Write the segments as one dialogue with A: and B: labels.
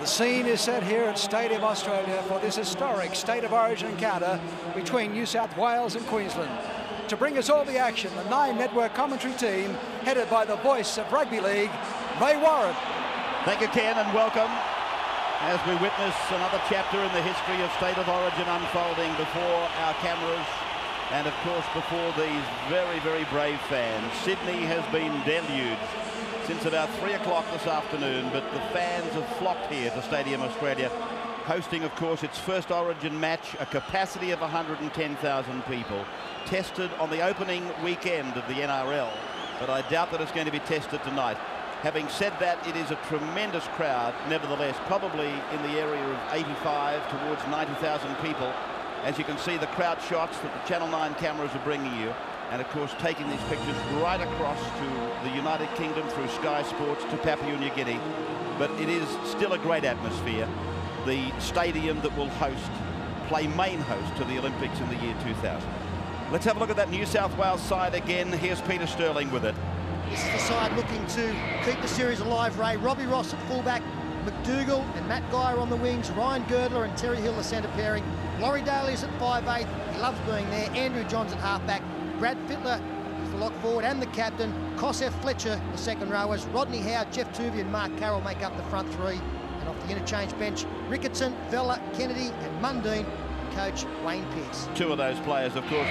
A: The scene is set here at Stadium Australia for this historic State of Origin encounter between New South Wales and Queensland. To bring us all the action, the Nine Network commentary team, headed by the voice of rugby league, Ray Warren.
B: Thank you, Ken, and welcome as we witness another chapter in the history of State of Origin unfolding before our cameras and, of course, before these very, very brave fans. Sydney has been deluged since about 3 o'clock this afternoon, but the fans have flocked here to Stadium Australia, hosting, of course, its first Origin match, a capacity of 110,000 people, tested on the opening weekend of the NRL, but I doubt that it's going to be tested tonight. Having said that, it is a tremendous crowd, nevertheless, probably in the area of 85 towards 90,000 people. As you can see, the crowd shots that the Channel 9 cameras are bringing you, and of course taking these pictures right across to the United Kingdom through Sky Sports to Papua New Guinea. But it is still a great atmosphere. The stadium that will host, play main host to the Olympics in the year 2000. Let's have a look at that New South Wales side again. Here's Peter Sterling with it.
C: This is the side looking to keep the series alive, Ray. Robbie Ross at fullback, MacDougall and Matt Geyer on the wings, Ryan Girdler and Terry Hill the centre pairing. Laurie Daley is at 5'8", he loves being there. Andrew Johns at halfback. Brad Fittler is the lock forward and the captain. Kaufusi Fletcher, the second rowers. Rodney Howe, Geoff Toovey and Mark Carroll make up the front three. And off the interchange bench, Ricketson, Vella, Kennedy and Mundine. Coach Wayne Pearce.
B: Two of those players, of course,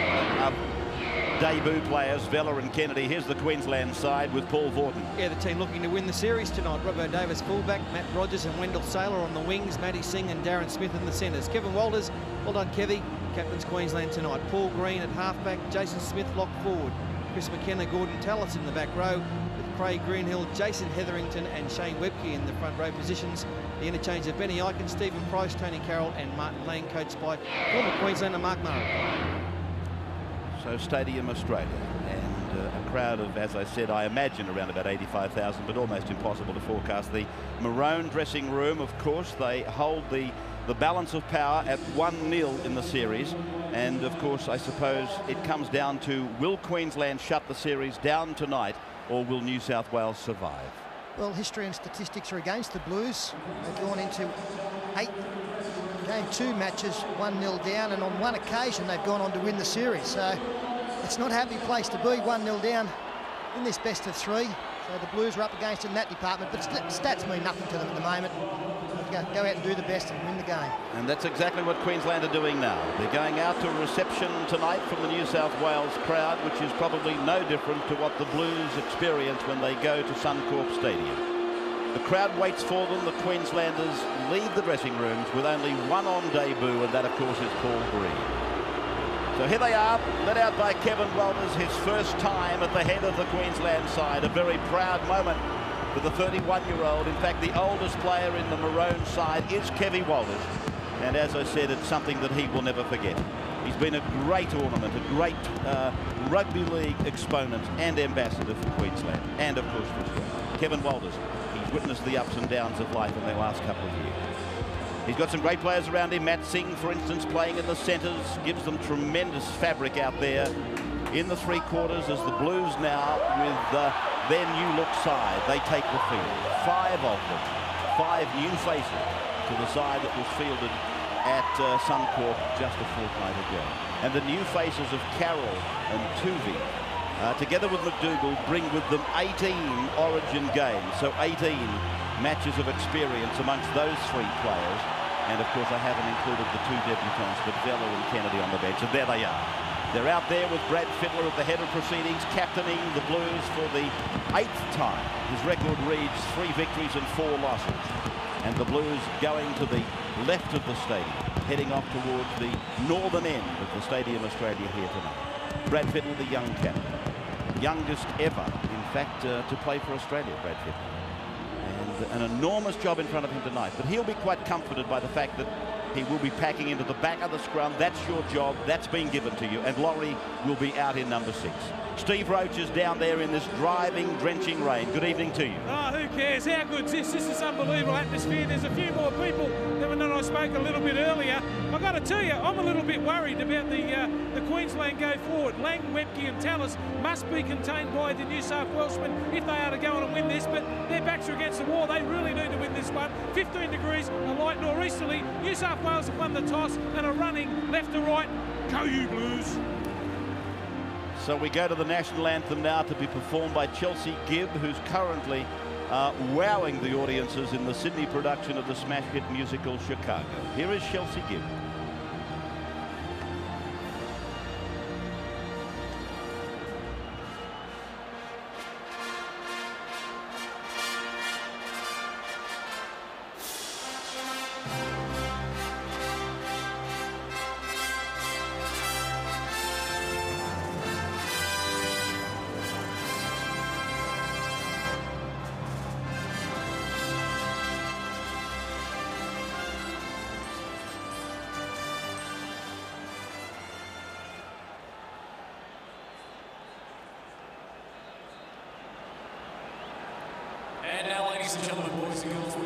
B: debut players, Vella and Kennedy. Here's the Queensland side with Paul Vautin.
D: Yeah, the team looking to win the series tonight. Robbie O'Davis fullback, Matt Rogers and Wendell Sailor on the wings, Matty Sing and Darren Smith in the centres. Kevin Walters, well done Kevy, captains Queensland tonight. Paul Green at halfback, Jason Smith locked forward. Chris McKenna, Gordon Tallis in the back row, with Craig Greenhill, Jason Hetherington and Shane Webcke in the front row positions. The interchange of Benny Ikin, Stephen Price, Tony Carroll and Martin Lang, coached by former Queenslander Mark Murray.
B: So Stadium Australia and uh, a crowd of, as I said, I imagine around about 85,000, but almost impossible to forecast. The Maroon dressing room, of course, they hold the, the balance of power at 1-0 in the series. And, of course, I suppose it comes down to will Queensland shut the series down tonight or will New South Wales survive?
C: Well, history and statistics are against the Blues. They've gone into eight game two matches 1-0 down and on one occasion they've gone on to win the series. So it's not a happy place to be 1-0 down in this best of three. So the Blues are up against in that department but stats mean nothing to them at the moment. Go, go out and do the best and win the game.
B: And that's exactly what Queensland are doing now. They're going out to a reception tonight from the New South Wales crowd which is probably no different to what the Blues experience when they go to Suncorp Stadium the crowd waits for them. The Queenslanders leave the dressing rooms with only one on debut, and that, of course, is Paul Green. So here they are, led out by Kevin Walters, his first time at the head of the Queensland side. A very proud moment for the 31-year-old. In fact, the oldest player in the Maroon side is Kevin Walters. And as I said, it's something that he will never forget. He's been a great ornament, a great uh, rugby league exponent and ambassador for Queensland. And, of course, for. Kevin Walters witnessed the ups and downs of life in the last couple of years. He's got some great players around him. Matt Sing, for instance, playing in the centres, gives them tremendous fabric out there in the three quarters as the Blues now with uh, their new look side. They take the field. Five of them. Five new faces to the side that was fielded at uh, Suncorp just a fortnight ago. And the new faces of Carroll and Toovey uh, together with MacDougall, bring with them 18 Origin games. So 18 matches of experience amongst those three players. And of course, I haven't included the two debutants, but Vella and Kennedy on the bench. And there they are. They're out there with Brad Fittler at the head of proceedings, captaining the Blues for the eighth time. His record reads three victories and four losses. And the Blues going to the left of the stadium, heading off towards the northern end of the Stadium Australia here tonight. Brad Fittler, the young captain youngest ever, in fact, uh, to play for Australia, Brad Pitt. And an enormous job in front of him tonight. But he'll be quite comforted by the fact that he will be packing into the back of the scrum. That's your job. That's been given to you. And Laurie will be out in number six. Steve Roach is down there in this driving, drenching rain. Good evening to you.
E: Oh, who cares? How good's this? This is unbelievable atmosphere. There's a few more people than when I spoke a little bit earlier. I've got to tell you, I'm a little bit worried about the uh, the Queensland go forward. Lang, Webcke and Tallis must be contained by the New South Welshmen if they are to go on and win this, but their backs are against the wall. They really need to win this one 15 degrees, a light nor'easterly. New South Wales have won the toss and are running left to right. Go you Blues.
B: So we go to the national anthem now to be performed by Chelsea Gibb, who's currently uh, wowing the audiences in the Sydney production of the smash hit musical Chicago. Here is Chelsea Gibb.
F: Ladies and gentlemen, boys and girls,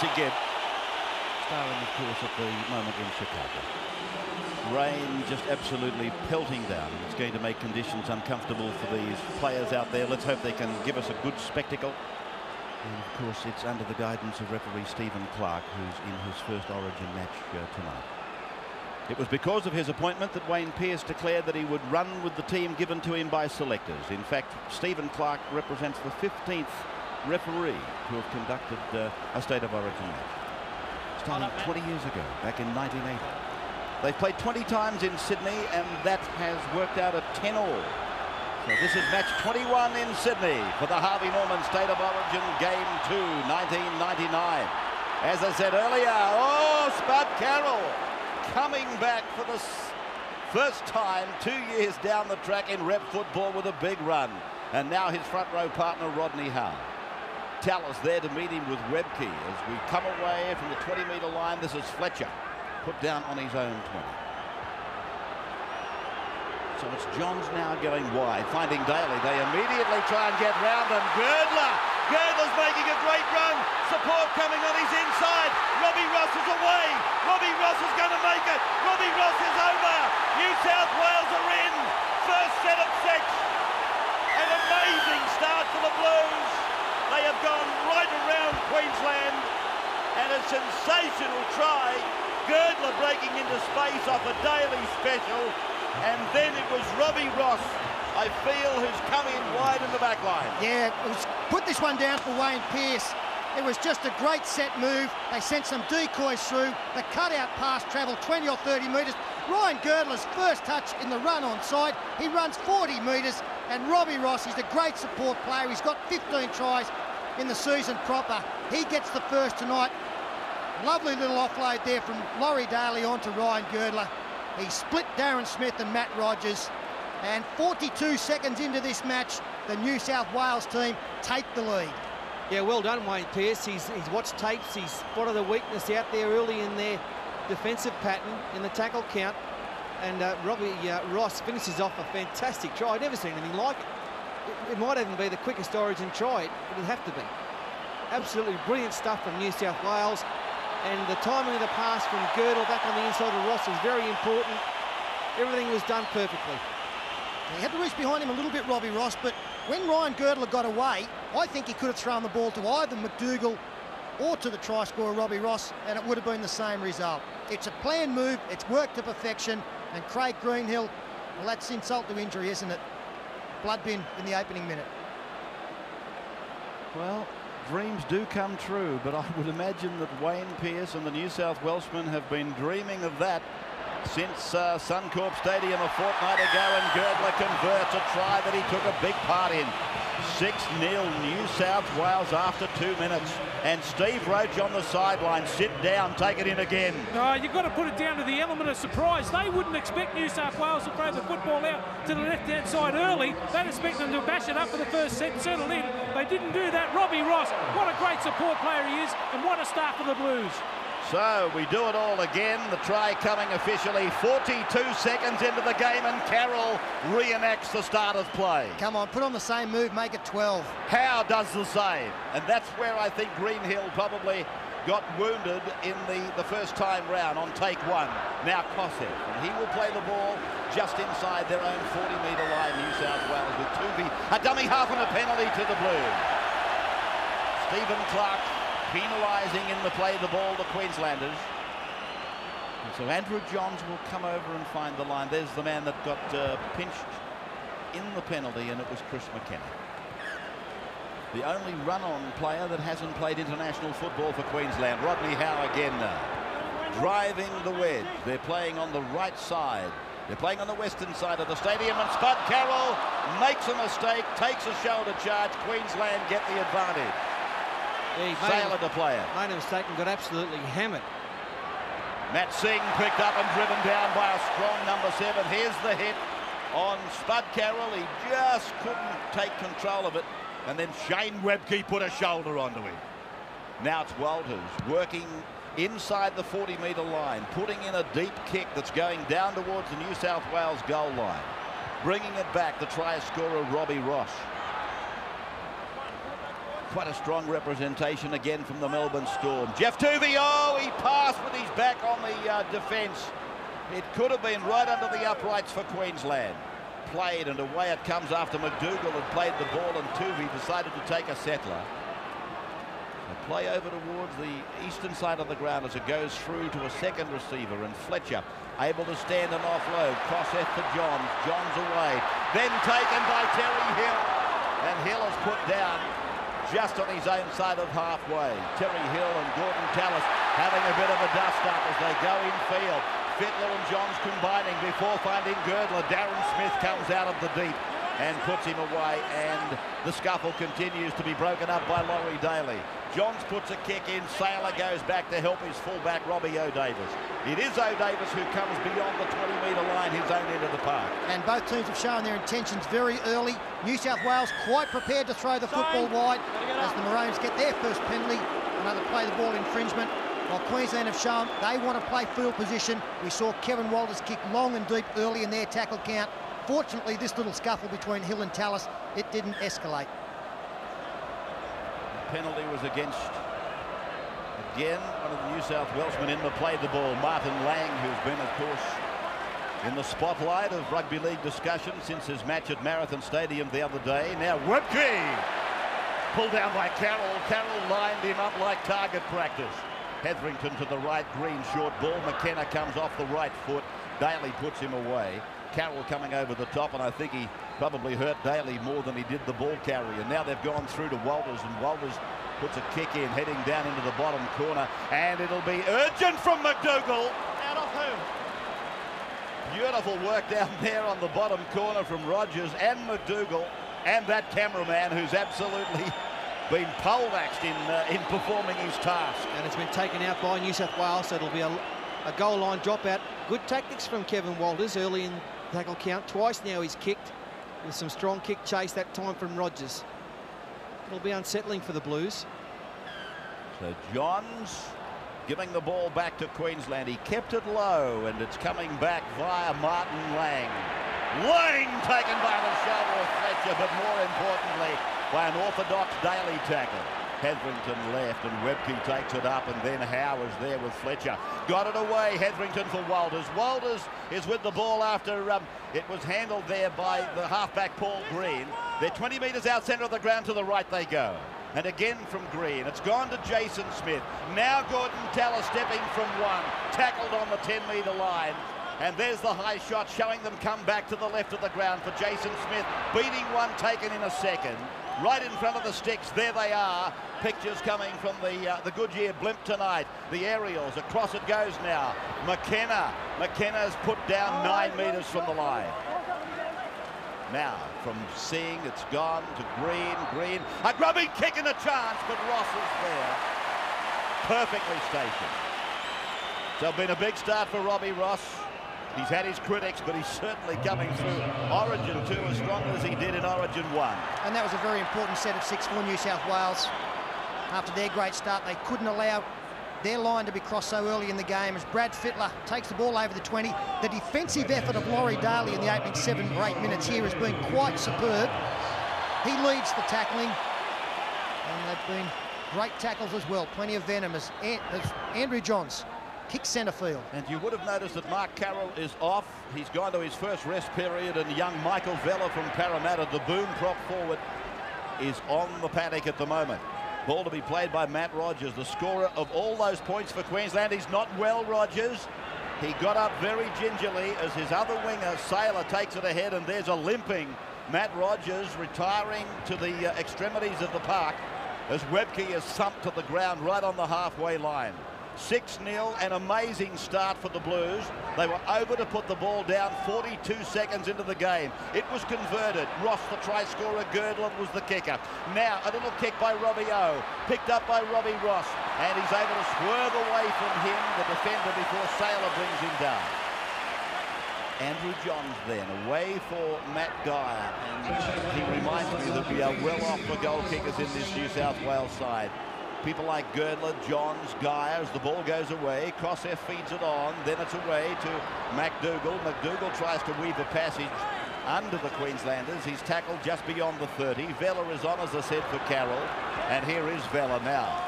F: Chelsea Gibb,
B: starring, of course, at the moment in Chicago. Rain just absolutely pelting down. It's going to make conditions uncomfortable for these players out there. Let's hope they can give us a good spectacle. And of course, it's under the guidance of referee Stephen Clark, who's in his first Origin match uh, tonight. It was because of his appointment that Wayne Pearce declared that he would run with the team given to him by selectors. In fact, Stephen Clark represents the 15th referee to have conducted uh, a State of Origin match. Starting 20 years ago, back in 1980. They've played 20 times in Sydney, and that has worked out at 10 all. So this is match 21 in Sydney for the Harvey Norman State of Origin Game 2, 1999. As I said earlier, oh, Spud Carroll coming back for the first time two years down the track in rep football with a big run. And now his front row partner, Rodney Howe. Tallis there to meet him with Webcke as we come away from the 20 metre line. This is Fletcher put down on his own 20. So it's Johns now going wide, finding Daley. They immediately try and get round him. Girdler. Girdler's making a great run. Support coming on his inside. Robbie Ross is away. Robbie Ross is going to make it. Robbie Ross is over. New South Wales are in. First set of six. An amazing start for the Blues. They have gone right around Queensland. And a sensational try. Girdler breaking into space off a Daley special. And then it was Robbie Ross, I feel, who's come in wide in the back line.
C: Yeah, put this one down for Wayne Pearce. It was just a great set move. They sent some decoys through. The cutout pass travelled 20 or 30 metres. Ryan Girdler's first touch in the run on side. He runs 40 metres. And Robbie Ross, he's a great support player. He's got 15 tries in the season proper. He gets the first tonight. Lovely little offload there from Laurie Daley onto Ryan Girdler. He split Darren Smith and Matt Rogers. And 42 seconds into this match, the New South Wales team take the lead.
D: Yeah, well done, Wayne Pearce. He's, he's watched tapes. He's spotted a weakness out there early in their defensive pattern in the tackle count. And uh, Robbie uh, Ross finishes off a fantastic try. I've never seen anything like it. it. It might even be the quickest Origin try. It would have to be. Absolutely brilliant stuff from New South Wales. And the timing of the pass from Girdler back on the inside of Ross was very important. Everything was done perfectly.
C: He had to reach behind him a little bit, Robbie Ross, but when Ryan Girdler got away, I think he could have thrown the ball to either MacDougall or to the try scorer, Robbie Ross, and it would have been the same result. It's a planned move, it's worked to perfection, and Craig Greenhill, well, that's insult to injury, isn't it? Blood bin in the opening minute.
B: Well, dreams do come true, but I would imagine that Wayne Pearce and the New South Welshmen have been dreaming of that since uh, Suncorp Stadium a fortnight ago and Girdler converts a try that he took a big part in. 6-0 New South Wales after two minutes. And Steve Roach on the sideline. Sit down, take it in again.
E: No, you've got to put it down to the element of surprise. They wouldn't expect New South Wales to throw the football out to the left-hand side early. They'd expect them to bash it up for the first set settle in. They didn't do that. Robbie Ross, what a great support player he is, and what a start for the Blues.
B: So we do it all again. The try coming officially 42 seconds into the game, and Carroll reenacts the start of play.
C: Come on, put on the same move, make it 12.
B: How does the save? And that's where I think Greenhill probably got wounded in the, the first time round on take one. Now Kaufusi, and he will play the ball just inside their own 40-metre line, New South Wales, with Toovey, a dummy half and a penalty to the Blues. Stephen Clark penalising in the play the ball the Queenslanders. And so Andrew Johns will come over and find the line. There's the man that got uh, pinched in the penalty, and it was Chris McKenna. The only run-on player that hasn't played international football for Queensland. Rodney Howe again now. Driving the wedge. They're playing on the right side. They're playing on the western side of the stadium, and Spud Carroll makes a mistake, takes a shoulder charge. Queensland get the advantage.
D: He made,
B: Sailor
D: a,
B: to play it.
D: made a mistake and got absolutely hammered.
B: Matt Sing picked up and driven down by a strong number seven. Here's the hit on Spud Carroll. He just couldn't take control of it. And then Shane Webcke put a shoulder onto him. Now it's Walters working inside the 40 metre line, putting in a deep kick that's going down towards the New South Wales goal line. Bringing it back, the try scorer Robbie Ross. Quite a strong representation again from the Melbourne Storm. Jeff Toovey, oh, he passed with his back on the uh, defence. It could have been right under the uprights for Queensland. Played and away it comes after MacDougall had played the ball and Toovey decided to take a settler. A play over towards the eastern side of the ground as it goes through to a second receiver and Fletcher able to stand and offload. Cross F to Johns. Johns away. Then taken by Terry Hill. And Hill is put down just on his own side of halfway. Terry Hill and Gordon Tallis having a bit of a dust up as they go in field. Fittler and Johns combining before finding Girdler. Darren Smith comes out of the deep and puts him away and the scuffle continues to be broken up by Laurie Daley. Johns puts a kick in, Sailor goes back to help his fullback Robbie O'Davis. It is O'Davis who comes beyond the 20 metre line, his own end of the park.
C: And both teams have shown their intentions very early. New South Wales quite prepared to throw the football wide as the Maroons get their first penalty. Another play the ball infringement. While Queensland have shown they want to play field position. We saw Kevin Walters kick long and deep early in their tackle count. Fortunately, this little scuffle between Hill and Tallis, it didn't escalate.
B: The penalty was against, again, one of the New South Welshmen in the play the ball, Martin Lang, who's been, of course, in the spotlight of rugby league discussion since his match at Marathon Stadium the other day. Now Webcke pulled down by Carroll. Carroll lined him up like target practice. Hetherington to the right, green short ball. McKenna comes off the right foot. Daley puts him away. Carroll coming over the top, and I think he probably hurt Daley more than he did the ball carrier. Now they've gone through to Walters, and Walters puts a kick in, heading down into the bottom corner, and it'll be urgent from MacDougall. Out of who? Beautiful work down there on the bottom corner from Rogers and MacDougall, and that cameraman who's absolutely been poleaxed in uh, in performing his task.
D: And it's been taken out by New South Wales, so it'll be a, a goal line dropout. Good tactics from Kevin Walters early in tackle count. Twice now he's kicked with some strong kick chase that time from Rogers. It'll be unsettling for the Blues.
B: So Johns giving the ball back to Queensland. He kept it low, and it's coming back via Martin Lang. Lang taken by the shoulder of Fletcher, but more importantly, by an orthodox Daley tackle. Hetherington left and Webcke takes it up and then Howe is there with Fletcher. Got it away, Hetherington for Walters. Walters is with the ball after um, it was handled there by the halfback Paul Green. They're 20 metres out centre of the ground to the right they go. And again from Green. It's gone to Jason Smith. Now Gordon Tallis stepping from one. Tackled on the 10 metre line. And there's the high shot showing them come back to the left of the ground for Jason Smith. Beating one taken in a second. Right in front of the sticks. There they are. Pictures coming from the uh, the Goodyear blimp tonight. The aerials. Across it goes now. McKenna. McKenna's put down nine metres from the line. Now, from seeing, it's gone to Green. Green, a grubbing kick and a chance, but Ross is there. Perfectly stationed. So been a big start for Robbie Ross. He's had his critics, but he's certainly coming through Origin 2 as strong as he did in Origin 1.
C: And that was a very important set of six for New South Wales. After their great start, they couldn't allow their line to be crossed so early in the game as Brad Fittler takes the ball over the 20. The defensive effort of Laurie Daley in the opening seven or eight minutes here has been quite superb. He leads the tackling, and they've been great tackles as well. Plenty of venom as Andrew Johns kicks centre field.
B: And you would have noticed that Mark Carroll is off. He's gone to his first rest period, and young Michael Vella from Parramatta, the boom prop forward, is on the paddock at the moment. Ball to be played by Matt Rogers, the scorer of all those points for Queensland. He's not well, Rogers. He got up very gingerly as his other winger, Sailor, takes it ahead, and there's a limping Matt Rogers retiring to the uh, extremities of the park as Webcke is thumped to the ground right on the halfway line. 6-0, an amazing start for the Blues. They were over to put the ball down 42 seconds into the game. It was converted. Ross, the try scorer, Girdler was the kicker. Now, a little kick by Robbie O, picked up by Robbie Ross, and he's able to swerve away from him, the defender, before Sailor brings him down. Andrew Johns then, away for Matt Geyer, and he reminds me that we are well off for goal kickers in this New South Wales side. People like Girdler, Johns, Geyer, as the ball goes away, Kaufusi feeds it on, then it's away to MacDougall. MacDougall tries to weave a passage under the Queenslanders. He's tackled just beyond the 30. Vella is on, as I said, for Carroll, and here is Vella now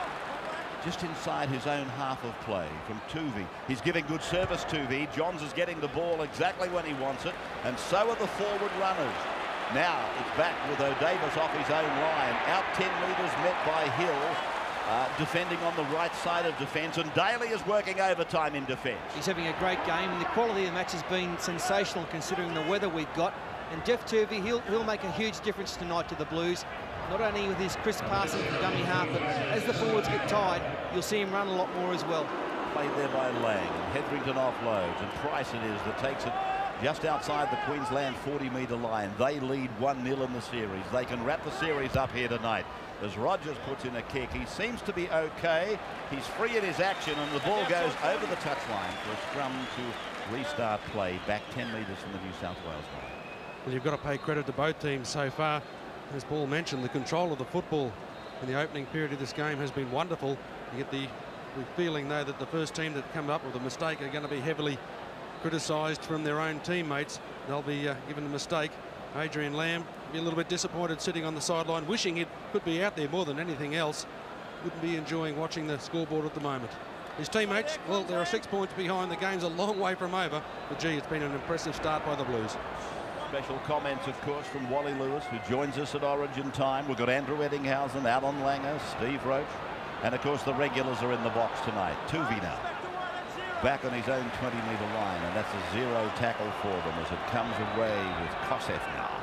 B: just inside his own half of play from Toovey. He's giving good service, Toovey. Johns is getting the ball exactly when he wants it, and so are the forward runners. Now it's back with O'Davis off his own line. Out 10 metres met by Hill. Uh, defending on the right side of defence, and Daley is working overtime in defence.
D: He's having a great game, and the quality of the match has been sensational considering the weather we've got. And Jeff Toovey, he'll, he'll make a huge difference tonight to the Blues. Not only with his crisp passing from dummy half, but as the forwards get tired, you'll see him run a lot more as well.
B: Played there by Lang, and Hetherington offloads, and Price it is that takes it just outside the Queensland 40-metre line. They lead 1-0 in the series. They can wrap the series up here tonight. As Rogers puts in a kick, he seems to be okay. He's free in his action, and the ball goes over the touchline for a scrum to restart play back 10 metres from the New South Wales line.
G: Well, you've got to pay credit to both teams so far. As Paul mentioned, the control of the football in the opening period of this game has been wonderful. You get the, the feeling, though, that the first team that come up with a mistake are going to be heavily criticised from their own teammates. They'll be uh, given the mistake. Adrian Lam be a little bit disappointed sitting on the sideline, wishing it could be out there more than anything else. Wouldn't be enjoying watching the scoreboard at the moment. His teammates, well, there are six points behind. The game's a long way from over. But, gee, it's been an impressive start by the Blues.
B: Special comments, of course, from Wally Lewis, who joins us at Origin time. We've got Andrew Ettingshausen, Allan Langer, Steve Roach, and, of course, the regulars are in the box tonight. Toovey now back on his own 20-metre line, and that's a zero tackle for them as it comes away with Kaufusi now.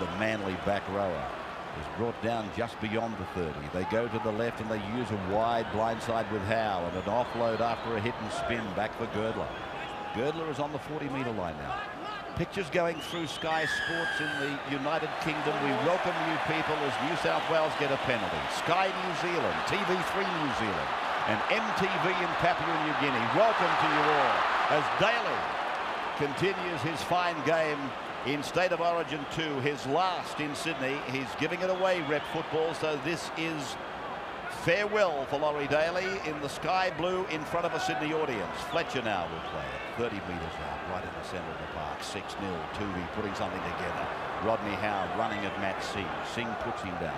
B: The Manly back rower is brought down just beyond the 30. They go to the left and they use a wide blindside with Howe and an offload after a hit and spin back for Girdler. Girdler is on the 40-metre line now. Pictures going through Sky Sports in the United Kingdom. We welcome you people as New South Wales get a penalty. Sky New Zealand, TV3 New Zealand, and MTV in Papua New Guinea. Welcome to you all as Daley continues his fine game in State of Origin 2, his last in Sydney. He's giving it away, rep football, so this is farewell for Laurie Daley in the sky blue in front of a Sydney audience. Fletcher now will play it, 30 metres out, right in the centre of the park. 6-0, Toovey putting something together. Rodney Howe running at Matt Sing. Sing puts him down.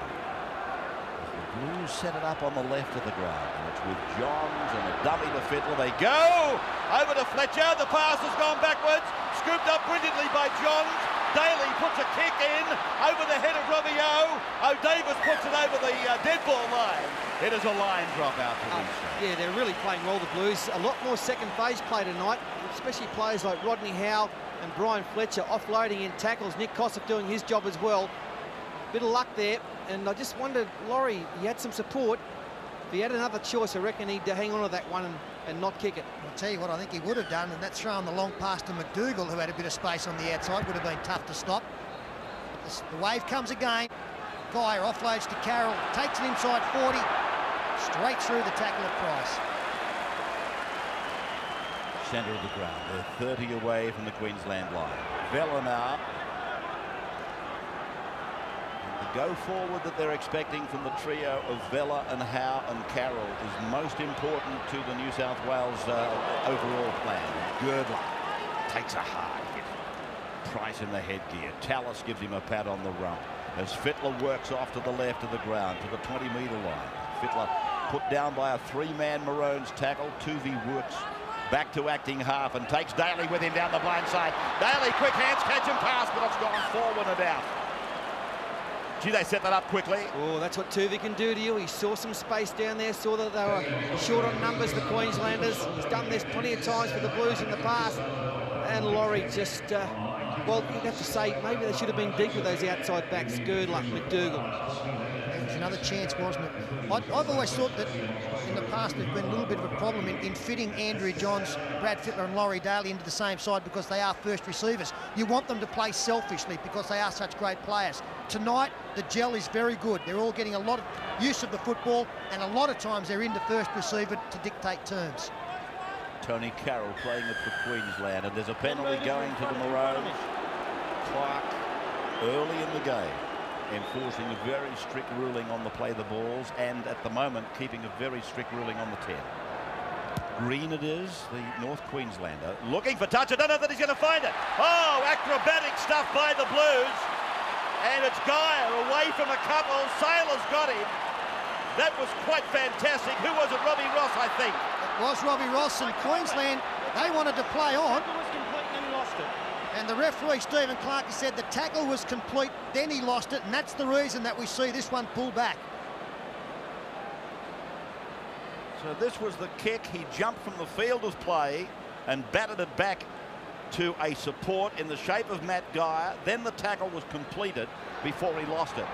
B: The Blues set it up on the left of the ground, and it's with Johns and a dummy to Fittler. They go over to Fletcher. The pass has gone backwards, scooped up brilliantly by Johns. Daley puts a kick in over the head of Robbie O. O. Davis puts it over the uh, dead ball line. It is a line drop out
D: Um,
B: Reece.
D: yeah, they're really playing well, the Blues. A lot more second phase play tonight, especially players like Rodney Howe and Bryan Fletcher offloading in tackles. Nick Kaufusi doing his job as well. Bit of luck there, and I just wondered, Laurie, he had some support. If he had another choice, I reckon he'd uh, hang on to that one and, and not kick it.
C: I'll tell you what I think he would have done, and that's throwing the long pass to MacDougall, who had a bit of space on the outside. Would have been tough to stop. The wave comes again. Geyer offloads to Carroll, takes it inside 40, straight through the tackle of Price.
B: Centre of the ground. They're 30 away from the Queensland line. And the go forward that they're expecting from the trio of Vella and Howe and Carroll is most important to the New South Wales uh, overall plan. Girdler takes a hard hit. Price in the headgear. Tallis gives him a pat on the rump. As Fittler works off to the left of the ground to the 20 metre line. Fittler put down by a three-man Maroons tackle. Toovey works back to acting half and takes Daley with him down the blind side. Daley, quick hands, catch and pass, but it's gone forward and out. Gee, they set that up quickly.
D: Oh, that's what Toovey can do to you. He saw some space down there, saw that they were short on numbers, the Queenslanders. He's done this plenty of times for the Blues in the past. And Laurie just, uh, well, you'd have to say maybe they should have been deep with those outside backs, Girdler,
C: MacDougall. Was another chance, wasn't it? I, I've always thought that in the past there's been a little bit of a problem in, in fitting Andrew Johns, Brad Fittler and Laurie Daley into the same side because they are first receivers. You want them to play selfishly because they are such great players. Tonight, the gel is very good. They're all getting a lot of use of the football and a lot of times they're in the first receiver to dictate terms.
B: Tony Carroll playing it for Queensland, and there's a penalty going to the Maroons. Clark early in the game, enforcing a very strict ruling on the play the balls, and at the moment keeping a very strict ruling on the 10. Green it is, the North Queenslander, looking for touch. I don't know that he's going to find it. Oh, acrobatic stuff by the Blues. And it's Geyer away from a couple. Sailor's got him. That was quite fantastic. Who was it? Robbie Ross, I think.
C: It was Robbie Ross and Queensland, they wanted to play on. And the referee, Stephen Clark, said the tackle was complete, then he lost it, and that's the reason that we see this one pull back.
B: So this was the kick. He jumped from the field of play and batted it back to a support in the shape of Matt Geyer. Then the tackle was completed before he lost it.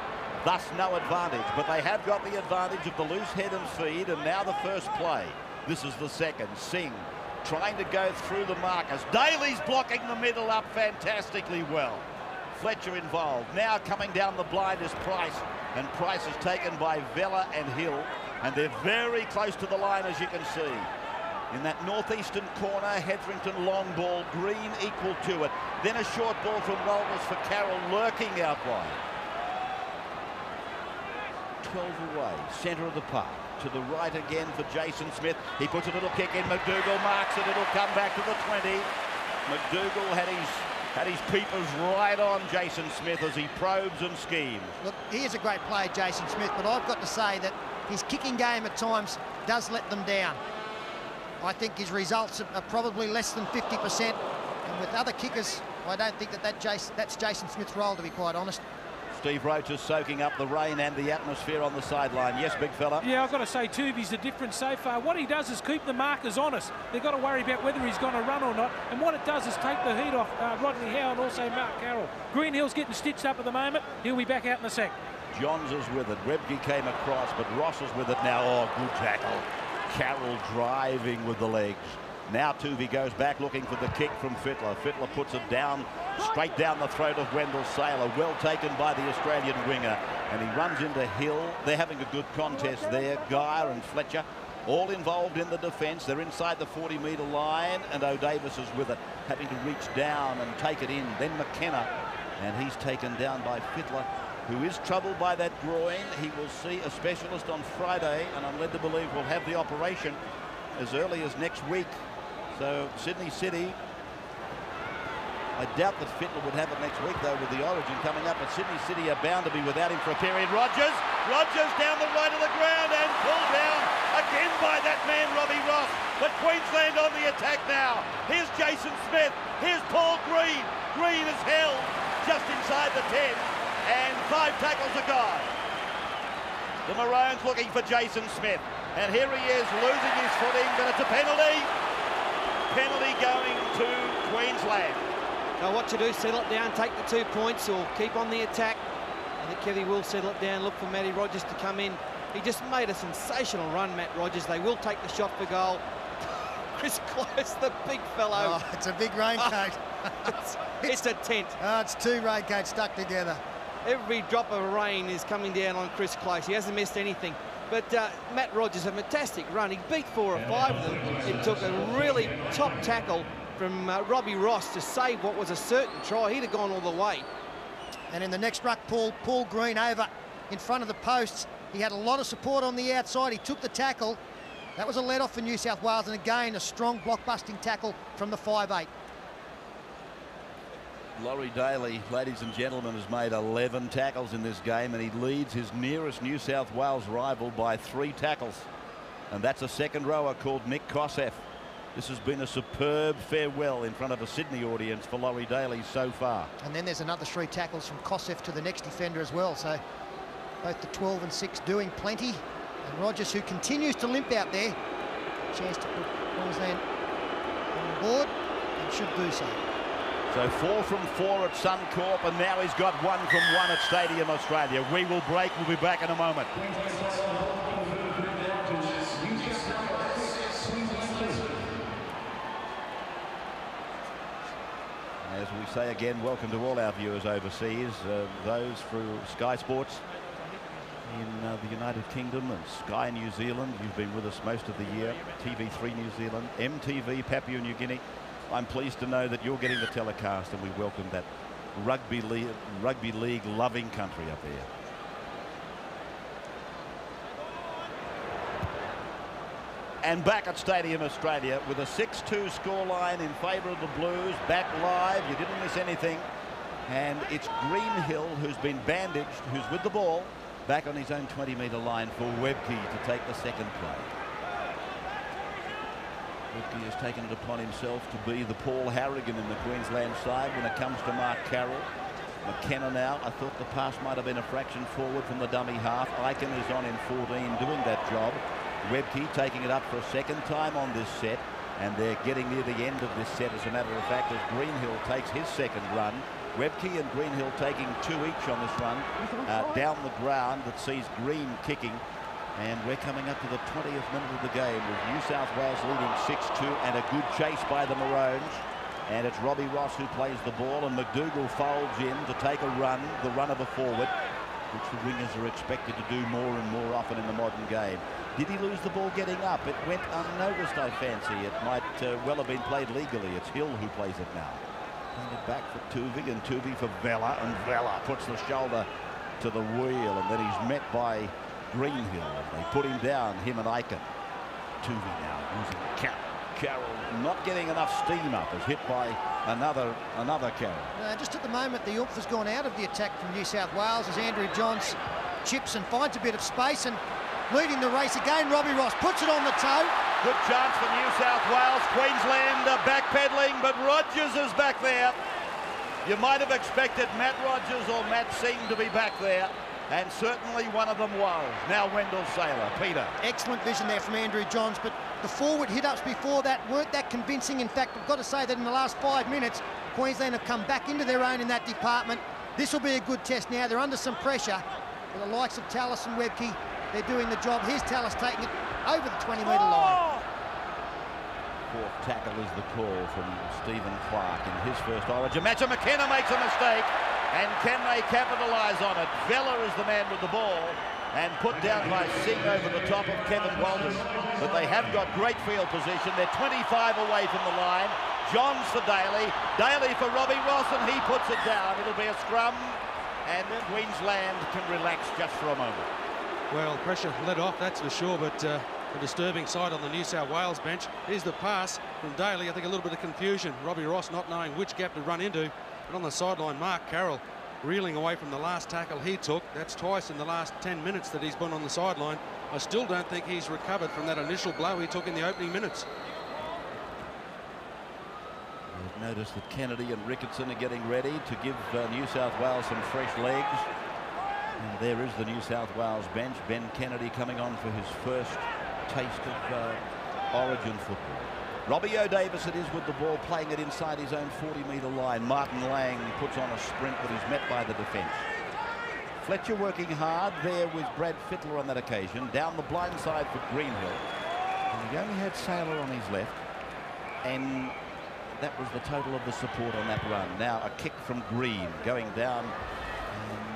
B: Thus no advantage, but they have got the advantage of the loose head and feed and now the first play. This is the second. Sing trying to go through the markers. Daley's blocking the middle up fantastically well. Fletcher involved. Now coming down the blind is Price. And Price is taken by Vella and Hill. And they're very close to the line, as you can see. In that northeastern corner, Hetherington long ball, Green equal to it. Then a short ball from Walters for Carroll, lurking out wide. 12 away, centre of the park. To the right again for Jason Smith. He puts a little kick in. MacDougall marks it. It'll come back to the 20. MacDougall had his had his peepers right on Jason Smith as he probes and schemes.
C: Look, he is a great player, Jason Smith, but I've got to say that his kicking game at times does let them down. I think his results are, probably less than 50%, and with other kickers, I don't think that, that Jason, that's Jason Smith's role, to be quite honest.
B: Steve Roach is soaking up the rain and the atmosphere on the sideline. Yes, big fella.
E: Yeah, I've got to say, Toovey's the difference so far. What he does is keep the markers honest. They've got to worry about whether he's going to run or not. And what it does is take the heat off uh, Rodney Howe and also Mark Carroll. Greenhill's getting stitched up at the moment. He'll be back out in a sec.
B: Johns is with it. Webcke came across, but Ross is with it now. Oh, good tackle. Carroll driving with the legs. Now Toovey goes back looking for the kick from Fittler. Fittler puts it down, straight down the throat of Wendell Sailor. Well taken by the Australian winger. And he runs into Hill. They're having a good contest there. Geyer and Fletcher all involved in the defence. They're inside the 40 metre line and O'Davis is with it, having to reach down and take it in. Then McKenna, and he's taken down by Fittler, who is troubled by that groin. He will see a specialist on Friday, and I'm led to believe will have the operation as early as next week. So Sydney City, I doubt that Fittler would have it next week though with the Origin coming up, but Sydney City are bound to be without him for a period. Rogers Rogers down the right of the ground and pulled down again by that man, Robbie Ross. But Queensland on the attack now. Here's Jason Smith. Here's Paul Green. Green is held just inside the 10 and five tackles are gone. The Maroons looking for Jason Smith. And here he is losing his footing, but it's a penalty. Penalty going to Queensland.
D: Now what to do, settle it down, take the two points or keep on the attack. I think Kevy will settle it down, look for Matty Rogers to come in. He just made a sensational run, Matt Rogers. They will take the shot for goal. Chris Close, the big fellow.
C: Oh, it's a big raincoat.
D: it's, it's a tent.
C: oh, it's two raincoats stuck together.
D: Every drop of rain is coming down on Chris Close. He hasn't missed anything. But uh, Matt Rogers, a fantastic run. He beat four or five of them. It took a really top tackle from uh, Robbie Ross to save what was a certain try. He'd have gone all the way.
C: And in the next ruck, Paul, Paul Green over in front of the posts. He had a lot of support on the outside. He took the tackle. That was a let off for New South Wales. And again, a strong block-busting tackle from the 5'8".
B: Laurie Daley, ladies and gentlemen, has made 11 tackles in this game and he leads his nearest New South Wales rival by three tackles. And that's a second rower called Nick Kaufusi. This has been a superb farewell in front of a Sydney audience for Laurie Daley so far.
C: And then there's another three tackles from Kaufusi to the next defender as well. So both the 12 and 6 doing plenty. And Rogers, who continues to limp out there, chance to put Queensland on board and should do so.
B: So four from four at Suncorp, and now he's got one from one at Stadium Australia. We will break. We'll be back in a moment. As we say again, welcome to all our viewers overseas, uh, those through Sky Sports in uh, the United Kingdom and Sky New Zealand. You've been with us most of the year. TV3 New Zealand, MTV Papua New Guinea. I'm pleased to know that you're getting the telecast and we welcome that rugby league, rugby league loving country up here. And back at Stadium Australia with a 6-2 scoreline in favour of the Blues. Back live, you didn't miss anything. And it's Greenhill who's been bandaged, who's with the ball, back on his own 20-metre line for Webcke to take the second play. Webcke has taken it upon himself to be the Paul Harragon in the Queensland side when it comes to Mark Carroll. McKenna now, I thought the pass might have been a fraction forward from the dummy half. Ikin is on in 14 doing that job. Webcke taking it up for a second time on this set and they're getting near the end of this set as a matter of fact as Greenhill takes his second run. Webcke and Greenhill taking two each on this run uh, down the ground that sees Green kicking and we're coming up to the 20th minute of the game with New South Wales leading 6-2 and a good chase by the Maroons. And it's Robbie Ross who plays the ball and MacDougall folds in to take a run, the run of a forward, which the wingers are expected to do more and more often in the modern game. Did he lose the ball getting up? It went unnoticed, I fancy. It might uh, well have been played legally. It's Hill who plays it now. Playing it back for Toovey and Toovey for Vella and Vella puts the shoulder to the wheel and then he's met by Greenhill. They put him down, him and Ikin. Toovey now using Carroll. Carroll not getting enough steam up is hit by another another Carroll.
C: Uh, just at the moment, the oomph has gone out of the attack from New South Wales as Andrew Johns chips and finds a bit of space and leading the race again. Robbie Ross puts it on the toe.
B: Good chance for New South Wales. Queensland backpedaling, but Rogers is back there. You might have expected Matt Rogers or Matt Sing to be back there. And certainly one of them was. Now Wendell Sailor. Peter.
C: Excellent vision there from Andrew Johns, but the forward hit-ups before that weren't that convincing. In fact, I've got to say that in the last five minutes, Queensland have come back into their own in that department. This will be a good test now. They're under some pressure. For the likes of Tallis and Webcke, they're doing the job. Here's Tallis taking it over the 20-metre line.
B: Fourth tackle is the call from Stephen Clark in his first origin match. And McKenna makes a mistake. And can they capitalise on it? Vella is the man with the ball and put down by Sing over the top of Kevin Walters. But they have got great field position. They're 25 away from the line. Johns for Daley. Daley for Robbie Ross, and he puts it down. It'll be a scrum, and Queensland can relax just for a moment.
G: Well, pressure let off, that's for sure, but uh, a disturbing sight on the New South Wales bench. Here's the pass from Daley. I think a little bit of confusion. Robbie Ross not knowing which gap to run into. But on the sideline, Mark Carroll reeling away from the last tackle he took. That's twice in the last 10 minutes that he's been on the sideline. I still don't think he's recovered from that initial blow he took in the opening minutes.
B: You've noticed that Kennedy and Ricketson are getting ready to give uh, New South Wales some fresh legs. And there is the New South Wales bench. Ben Kennedy coming on for his first taste of uh, origin football. Robbie O'Davis it is with the ball playing it inside his own 40 metre line. Martin Lang puts on a sprint but he's met by the defence. Fletcher working hard there with Brad Fittler on that occasion. Down the blind side for Greenhill. And he only had Sailor on his left. And that was the total of the support on that run. Now a kick from Green going down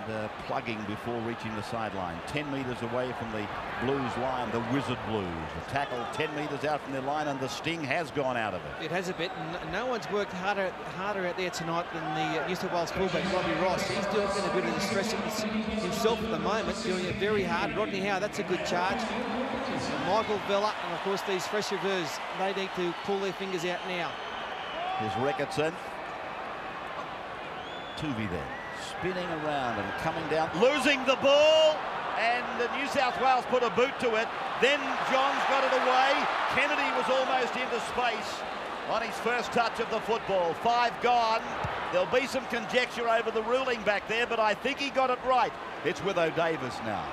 B: and uh, plugging before reaching the sideline. 10 metres away from the Blues line, the Wizard Blues. A tackle 10 metres out from their line and the sting has gone out of it.
D: It has a bit. and No one's worked harder harder out there tonight than the uh, New South Wales fullback, Robbie Ross. He's doing a bit of the stress himself at the moment, doing it very hard. Rodney Howe, that's a good charge. And Michael Vella, and of course these fresh reserves, they need to pull their fingers out now.
B: Here's Ricketson. Toovey then spinning around and coming down, losing the ball, and the New South Wales put a boot to it. Then Johns got it away. Kennedy was almost into space on his first touch of the football. Five gone. There'll be some conjecture over the ruling back there, but I think he got it right. It's with O'Davis now.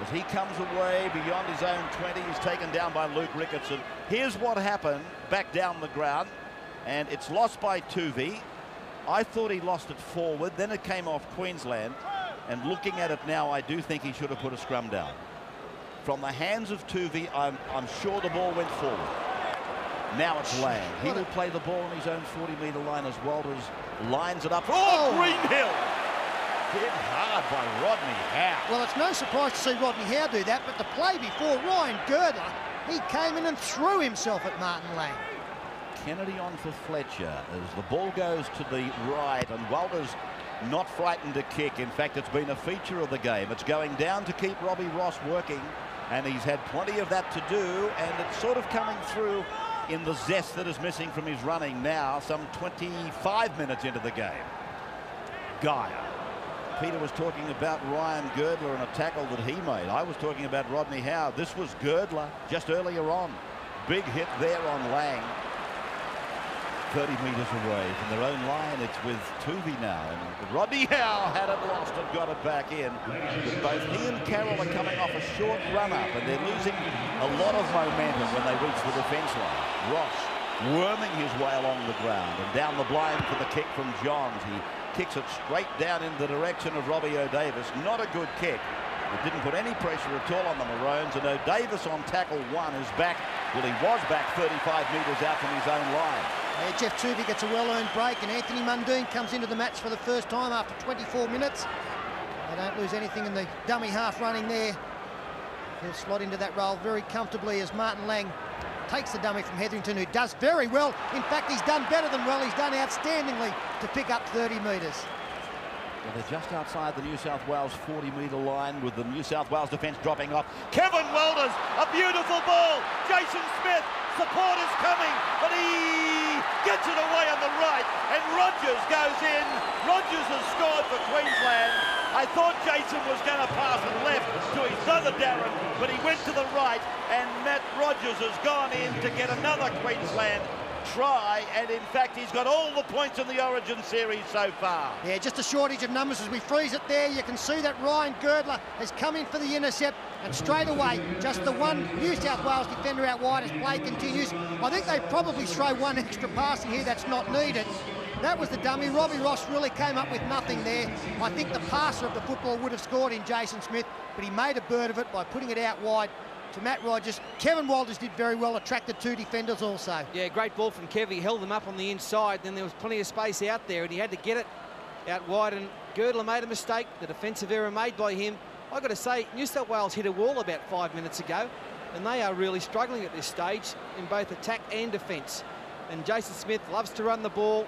B: As he comes away beyond his own 20, he's taken down by Luke Ricketson. Here's what happened back down the ground, and it's lost by Toovey. I thought he lost it forward, then it came off Queensland. And looking at it now, I do think he should have put a scrum down. From the hands of Toovey, I'm, I'm sure the ball went forward. Now it's Lang. He will play the ball on his own 40-metre line as Walters lines it up. Oh, oh, Greenhill! Hit hard by Rodney Howe.
C: Well, it's no surprise to see Rodney Howe do that, but the play before, Ryan Girdler, he came in and threw himself at Martin Lang.
B: Kennedy on for Fletcher as the ball goes to the right and Walters not frightened to kick. In fact, it's been a feature of the game. It's going down to keep Robbie Ross working and he's had plenty of that to do and it's sort of coming through in the zest that is missing from his running now some 25 minutes into the game. Geyer. Peter was talking about Ryan Girdler and a tackle that he made. I was talking about Rodney Howe. This was Girdler just earlier on. Big hit there on Lang. 30 metres away from their own line. It's with Toovey now. And Rodney Howe had it lost and got it back in. But both he and Carroll are coming off a short run up and they're losing a lot of momentum when they reach the defence line. Ross worming his way along the ground and down the blind for the kick from Johns. He kicks it straight down in the direction of Robbie O'Davis. Not a good kick. It didn't put any pressure at all on the Maroons and O'Davis on tackle one is back. Well, he was back 35 metres out from his own line.
C: Uh, Geoff Toovey gets a well-earned break and Anthony Mundine comes into the match for the first time after 24 minutes. They don't lose anything in the dummy half running there. He'll slot into that role very comfortably as Martin Lang takes the dummy from Hetherington, who does very well. In fact, he's done better than well. He's done outstandingly to pick up 30 metres.
B: Well, they're just outside the New South Wales 40-metre line with the New South Wales defence dropping off. Kevin Walters, a beautiful ball. Jason Smith, support is coming, but he gets it away on the right, and Rogers goes in. Rogers has scored for Queensland. I thought Jason was going to pass it left to his other Darren, but he went to the right, and Matt Rogers has gone in to get another Queensland try, and in fact, he's got all the points in the Origin series so far.
C: Yeah, just a shortage of numbers as we freeze it there. You can see that Ryan Girdler has come in for the intercept, and straight away, just the one New South Wales defender out wide as play continues. I think they probably throw one extra passing here that's not needed. That was the dummy. Robbie Ross really came up with nothing there. I think the passer of the football would have scored in Jason Smith, but he made a bird of it by putting it out wide to Matt Rogers. Kevin Walters did very well, attracted two defenders also.
D: Yeah, great ball from Kev. He held them up on the inside. Then there was plenty of space out there, and he had to get it out wide. And Girdler made a mistake. The defensive error made by him. I've got to say, New South Wales hit a wall about five minutes ago, and they are really struggling at this stage in both attack and defence. And Jason Smith loves to run the ball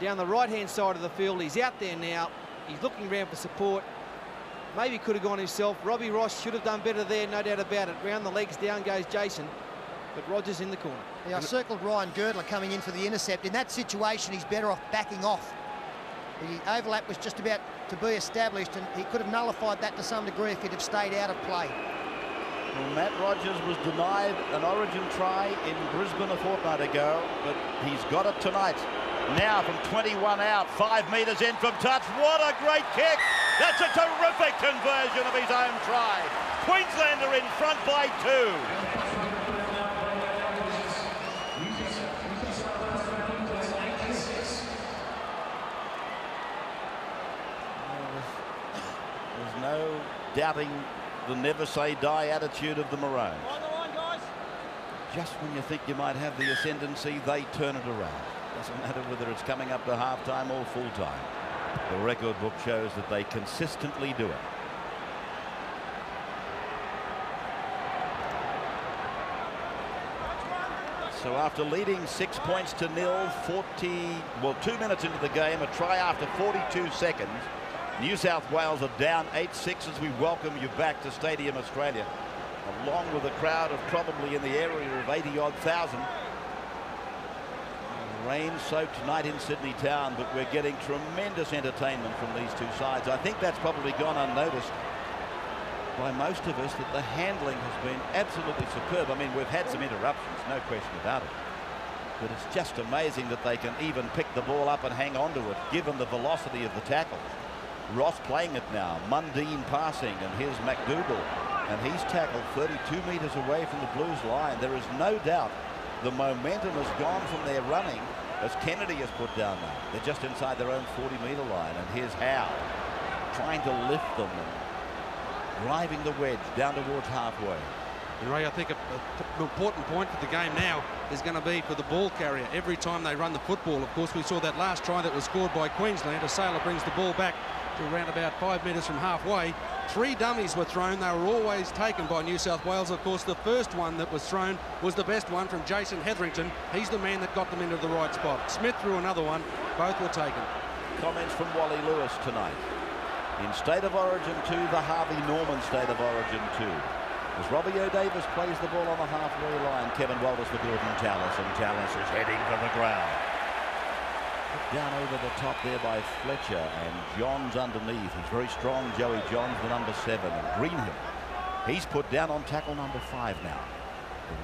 D: down the right-hand side of the field. He's out there now. He's looking around for support. Maybe could have gone himself. Robbie Ross should have done better there, no doubt about it. Round the legs, down goes Jason. But Rogers in the corner.
C: Yeah, I circled Ryan Girdler coming in for the intercept. In that situation, he's better off backing off. The overlap was just about to be established, and he could have nullified that to some degree if he'd have stayed out of play.
B: Well, Matt Rogers was denied an origin try in Brisbane a fortnight ago, but he's got it tonight. Now from 21 out, five metres in from touch. What a great kick! That's a terrific conversion of his own try. Queenslander in front by two. There's no doubting the never say die attitude of the Maroons. Just when you think you might have the ascendancy, they turn it around. Doesn't matter whether it's coming up to half time or full time. The record book shows that they consistently do it. So after leading six points to nil, 40, well, two minutes into the game, a try after 42 seconds. New South Wales are down 8-6 as we welcome you back to Stadium Australia, along with a crowd of probably in the area of 80 odd thousand. Rain soaked night in Sydney town, but we're getting tremendous entertainment from these two sides. I think that's probably gone unnoticed by most of us that the handling has been absolutely superb. I mean, we've had some interruptions, no question about it. But it's just amazing that they can even pick the ball up and hang on to it, given the velocity of the tackle. Ross playing it now, Mundine passing, and here's MacDougall. And he's tackled 32 metres away from the Blues line. There is no doubt the momentum has gone from their running as Kennedy has put down now. They're just inside their own 40 metre line. And here's Howe trying to lift them driving the wedge down towards halfway.
G: And Ray, I think an important point for the game now is going to be for the ball carrier. Every time they run the football, of course, we saw that last try that was scored by Queensland. A sailor brings the ball back to around about five metres from halfway. Three dummies were thrown. They were always taken by New South Wales. Of course, the first one that was thrown was the best one from Jason Hetherington. He's the man that got them into the right spot. Smith threw another one. Both were taken.
B: Comments from Wally Lewis tonight. In State of Origin 2, the Harvey Norman State of Origin 2. As Robbie O'Davis plays the ball on the halfway line, Kevin Walters for Gordon Tallis, and Tallis is heading for the ground. Down over the top there by Fletcher, and Johns underneath. He's very strong, Joey Johns, the number seven, and Greenhill. He's put down on tackle number five now.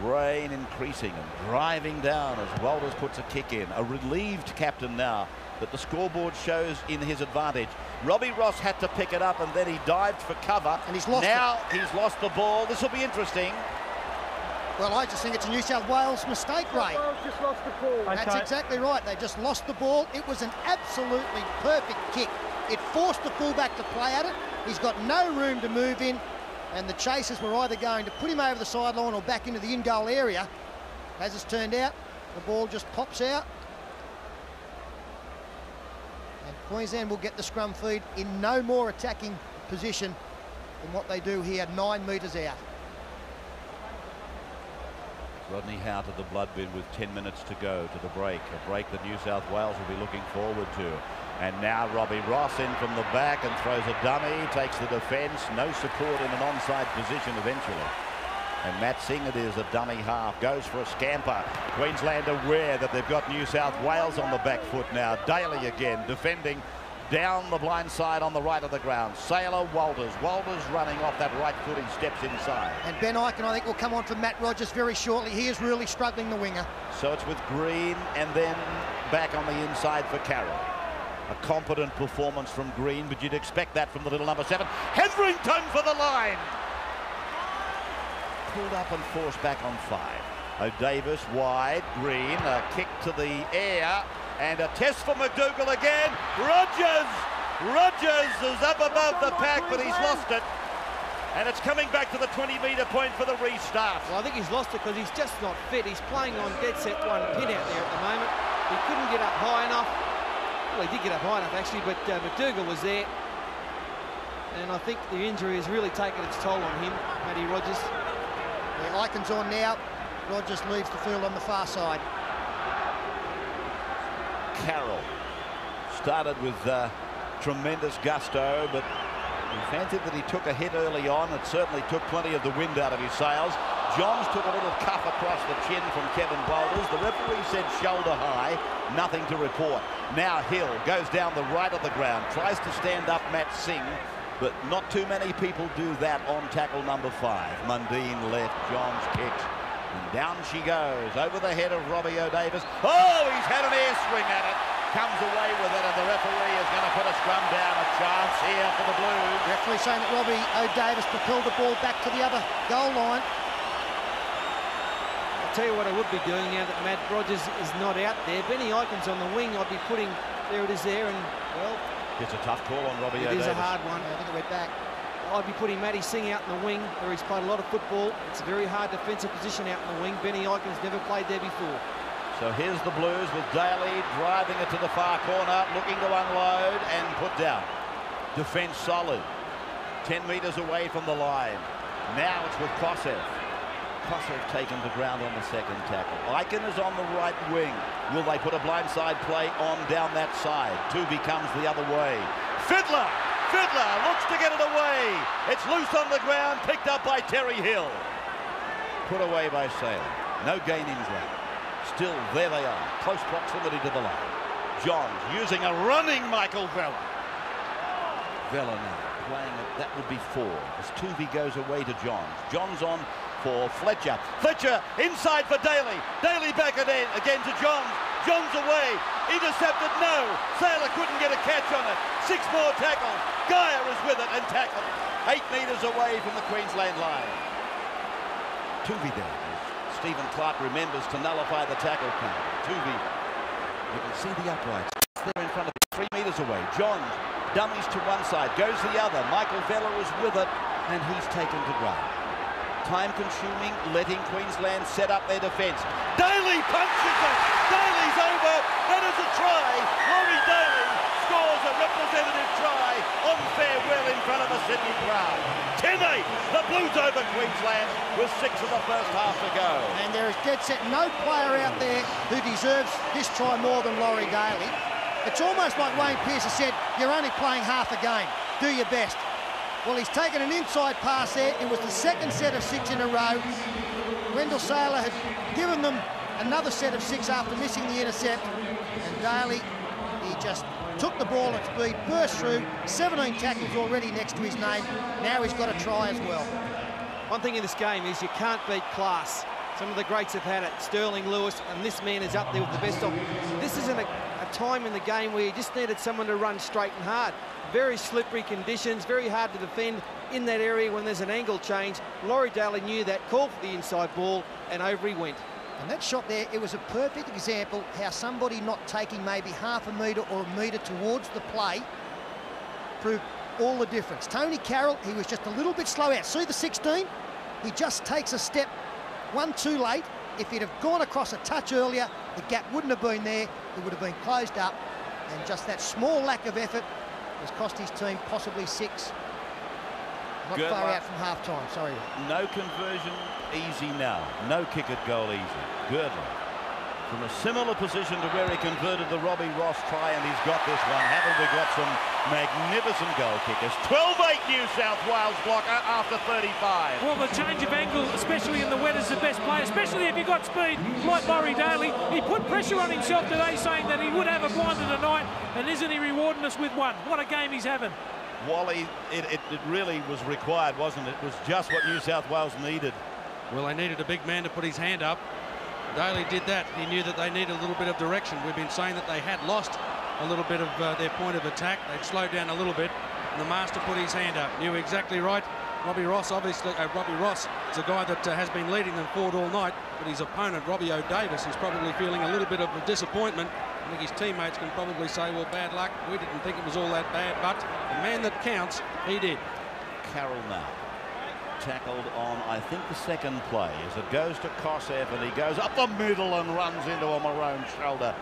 B: The rain increasing and driving down as Walters puts a kick in. A relieved captain now that the scoreboard shows in his advantage. Robbie Ross had to pick it up and then he dived for cover.
C: And he's lost
B: Now he's lost the ball. This will be interesting.
C: Well, I just think it's a New South Wales mistake, Ray. That's exactly right. They just lost the ball. It was an absolutely perfect kick. It forced the fullback to play at it. He's got no room to move in, and the chasers were either going to put him over the sideline or back into the in-goal area. As it's turned out, the ball just pops out. And Queensland will get the scrum feed in no more attacking position than what they do here, nine metres out.
B: Rodney Howe to the blood bin with 10 minutes to go to the break. A break that New South Wales will be looking forward to. And now Robbie Ross in from the back and throws a dummy, takes the defence, no support in an onside position eventually. And Matt Sing it is a dummy half, goes for a scamper. Queensland aware that they've got New South Wales on the back foot now. Daley again defending down the blind side on the right of the ground. Sailor Walters. Walters running off that right foot. He steps inside.
C: And Ben Ikin, I think, will come on for Matt Rogers very shortly. He is really struggling, the winger.
B: So it's with Green and then back on the inside for Carroll. A competent performance from Green, but you'd expect that from the little number seven. Hetherington for the line. Pulled up and forced back on five. O'Davis wide, Green, a kick to the air, and a test for MacDougall again. Rogers! Rogers is up above the pack, but he's lost it. And it's coming back to the 20 metre point for the restart.
D: Well, I think he's lost it because he's just not fit. He's playing on dead set one pin out there at the moment. He couldn't get up high enough. Well, he did get up high enough, actually, but uh, MacDougall was there. And I think the injury has really taken its toll on him, Matty Rogers.
C: Yeah, Ikin's on now. Rogers leaves the field on the far side.
B: Carroll started with uh, tremendous gusto, but he fancied that he took a hit early on. It certainly took plenty of the wind out of his sails. Johns took a little cuff across the chin from Kevin Walters. The referee said shoulder high, nothing to report. Now Hill goes down the right of the ground, tries to stand up Matt Sing, but not too many people do that on tackle number five. Mundine left, Johns kicks, and down she goes, over the head of Robbie O'Davis. Oh, he's had an air swing at it. Comes away with it, and the referee is going to put a scrum down. A chance here for the Blues.
C: Referee saying that Robbie O'Davis propelled the ball back to the other goal line.
D: I'll tell you what I would be doing now that Matt Rogers is not out there. Benny Ikin's on the wing, I'd be putting, there it is there, and, well,
B: It's a tough call on Robbie
D: it
B: O'Davis.
D: is a hard one.
C: I think it went back.
D: I'd be putting Matty Sing out in the wing, where he's played a lot of football. It's a very hard defensive position out in the wing. Benny Ikin's never played there before.
B: So here's the Blues with Daley driving it to the far corner, looking to unload and put down. Defence solid. 10 metres away from the line. Now it's with Kosef. Kosef taken to ground on the second tackle. Ikin is on the right wing. Will they put a blindside play on down that side? Toovey comes the other way. Fittler! Fittler looks to get it away. It's loose on the ground, picked up by Terry Hill. Put away by Sale. No gain in ground. Still, there they are, close proximity to the line. Johns using a running Michael Vella. Vella now playing it, that would be four, as Toovey goes away to Johns. Johns on for Fletcher. Fletcher inside for Daley. Daley back again, again to Johns. Johns away. Intercepted, no. Sailor couldn't get a catch on it. Six more tackles. Geyer is with it and tackled. Eight metres away from the Queensland line. Toovey as Stephen Clark remembers to nullify the tackle count. Toovey, you can see the uprights. There in front of him, three metres away. John dummies to one side, goes the other. Michael Vella is with it, and he's taken to ground. Time consuming, letting Queensland set up their defence. Daley punches it. Daley's over. That is a try. Laurie Daley representative try on farewell in front of a Sydney crowd. 10-8. The Blues over Queensland with six of the first half to go.
C: And there is dead set no player out there who deserves this try more than Laurie Daley. It's almost like Wayne Pearce has said, you're only playing half a game. Do your best. Well, he's taken an inside pass there. It was the second set of six in a row. Wendell Sailor had given them another set of six after missing the intercept. And Daley, he just took the ball at speed, burst through, 17 tackles already next to his name. Now he's got a try as well.
D: One thing in this game is you can't beat class. Some of the greats have had it. Sterling Lewis, and this man is up there with the best of. This isn't a, a time in the game where you just needed someone to run straight and hard. Very slippery conditions, very hard to defend in that area when there's an angle change. Laurie Daley knew that, called for the inside ball, and over he went.
C: And that shot there, it was a perfect example how somebody not taking maybe half a metre or a metre towards the play proved all the difference. Tony Carroll, he was just a little bit slow out. See the 16? He just takes a step one too late. If he'd have gone across a touch earlier, the gap wouldn't have been there. It would have been closed up. And just that small lack of effort has cost his team possibly six. Not
B: Good
C: far
B: luck.
C: out from half time, sorry.
B: No conversion easy now. No kick at goal easy. Girdler from a similar position to where he converted the Robbie Ross try, and he's got this one. Haven't we got some magnificent goal kickers? 12-8 New South Wales blocker uh, after 35.
E: Well, the change of angle, especially in the wet, is the best play, especially if you've got speed like Laurie Daley. He put pressure on himself today, saying that he would have a blinder tonight, and isn't he rewarding us with one? What a game he's having.
B: Wally, it, it, it really was required, wasn't it? It was just what New South Wales needed.
G: Well, they needed a big man to put his hand up. Daley did that. He knew that they needed a little bit of direction. We've been saying that they had lost a little bit of uh, their point of attack. They'd slowed down a little bit. And the master put his hand up. Knew exactly right. Robbie Ross, obviously, uh, Robbie Ross is a guy that uh, has been leading them forward all night. But his opponent, Robbie O'Davis, is probably feeling a little bit of a disappointment. I think his teammates can probably say, well, bad luck. We didn't think it was all that bad. But the man that counts, he did.
B: Carroll now. Tackled on, I think, the second play as it goes to Kosef and he goes up the middle and runs into a maroon shoulder.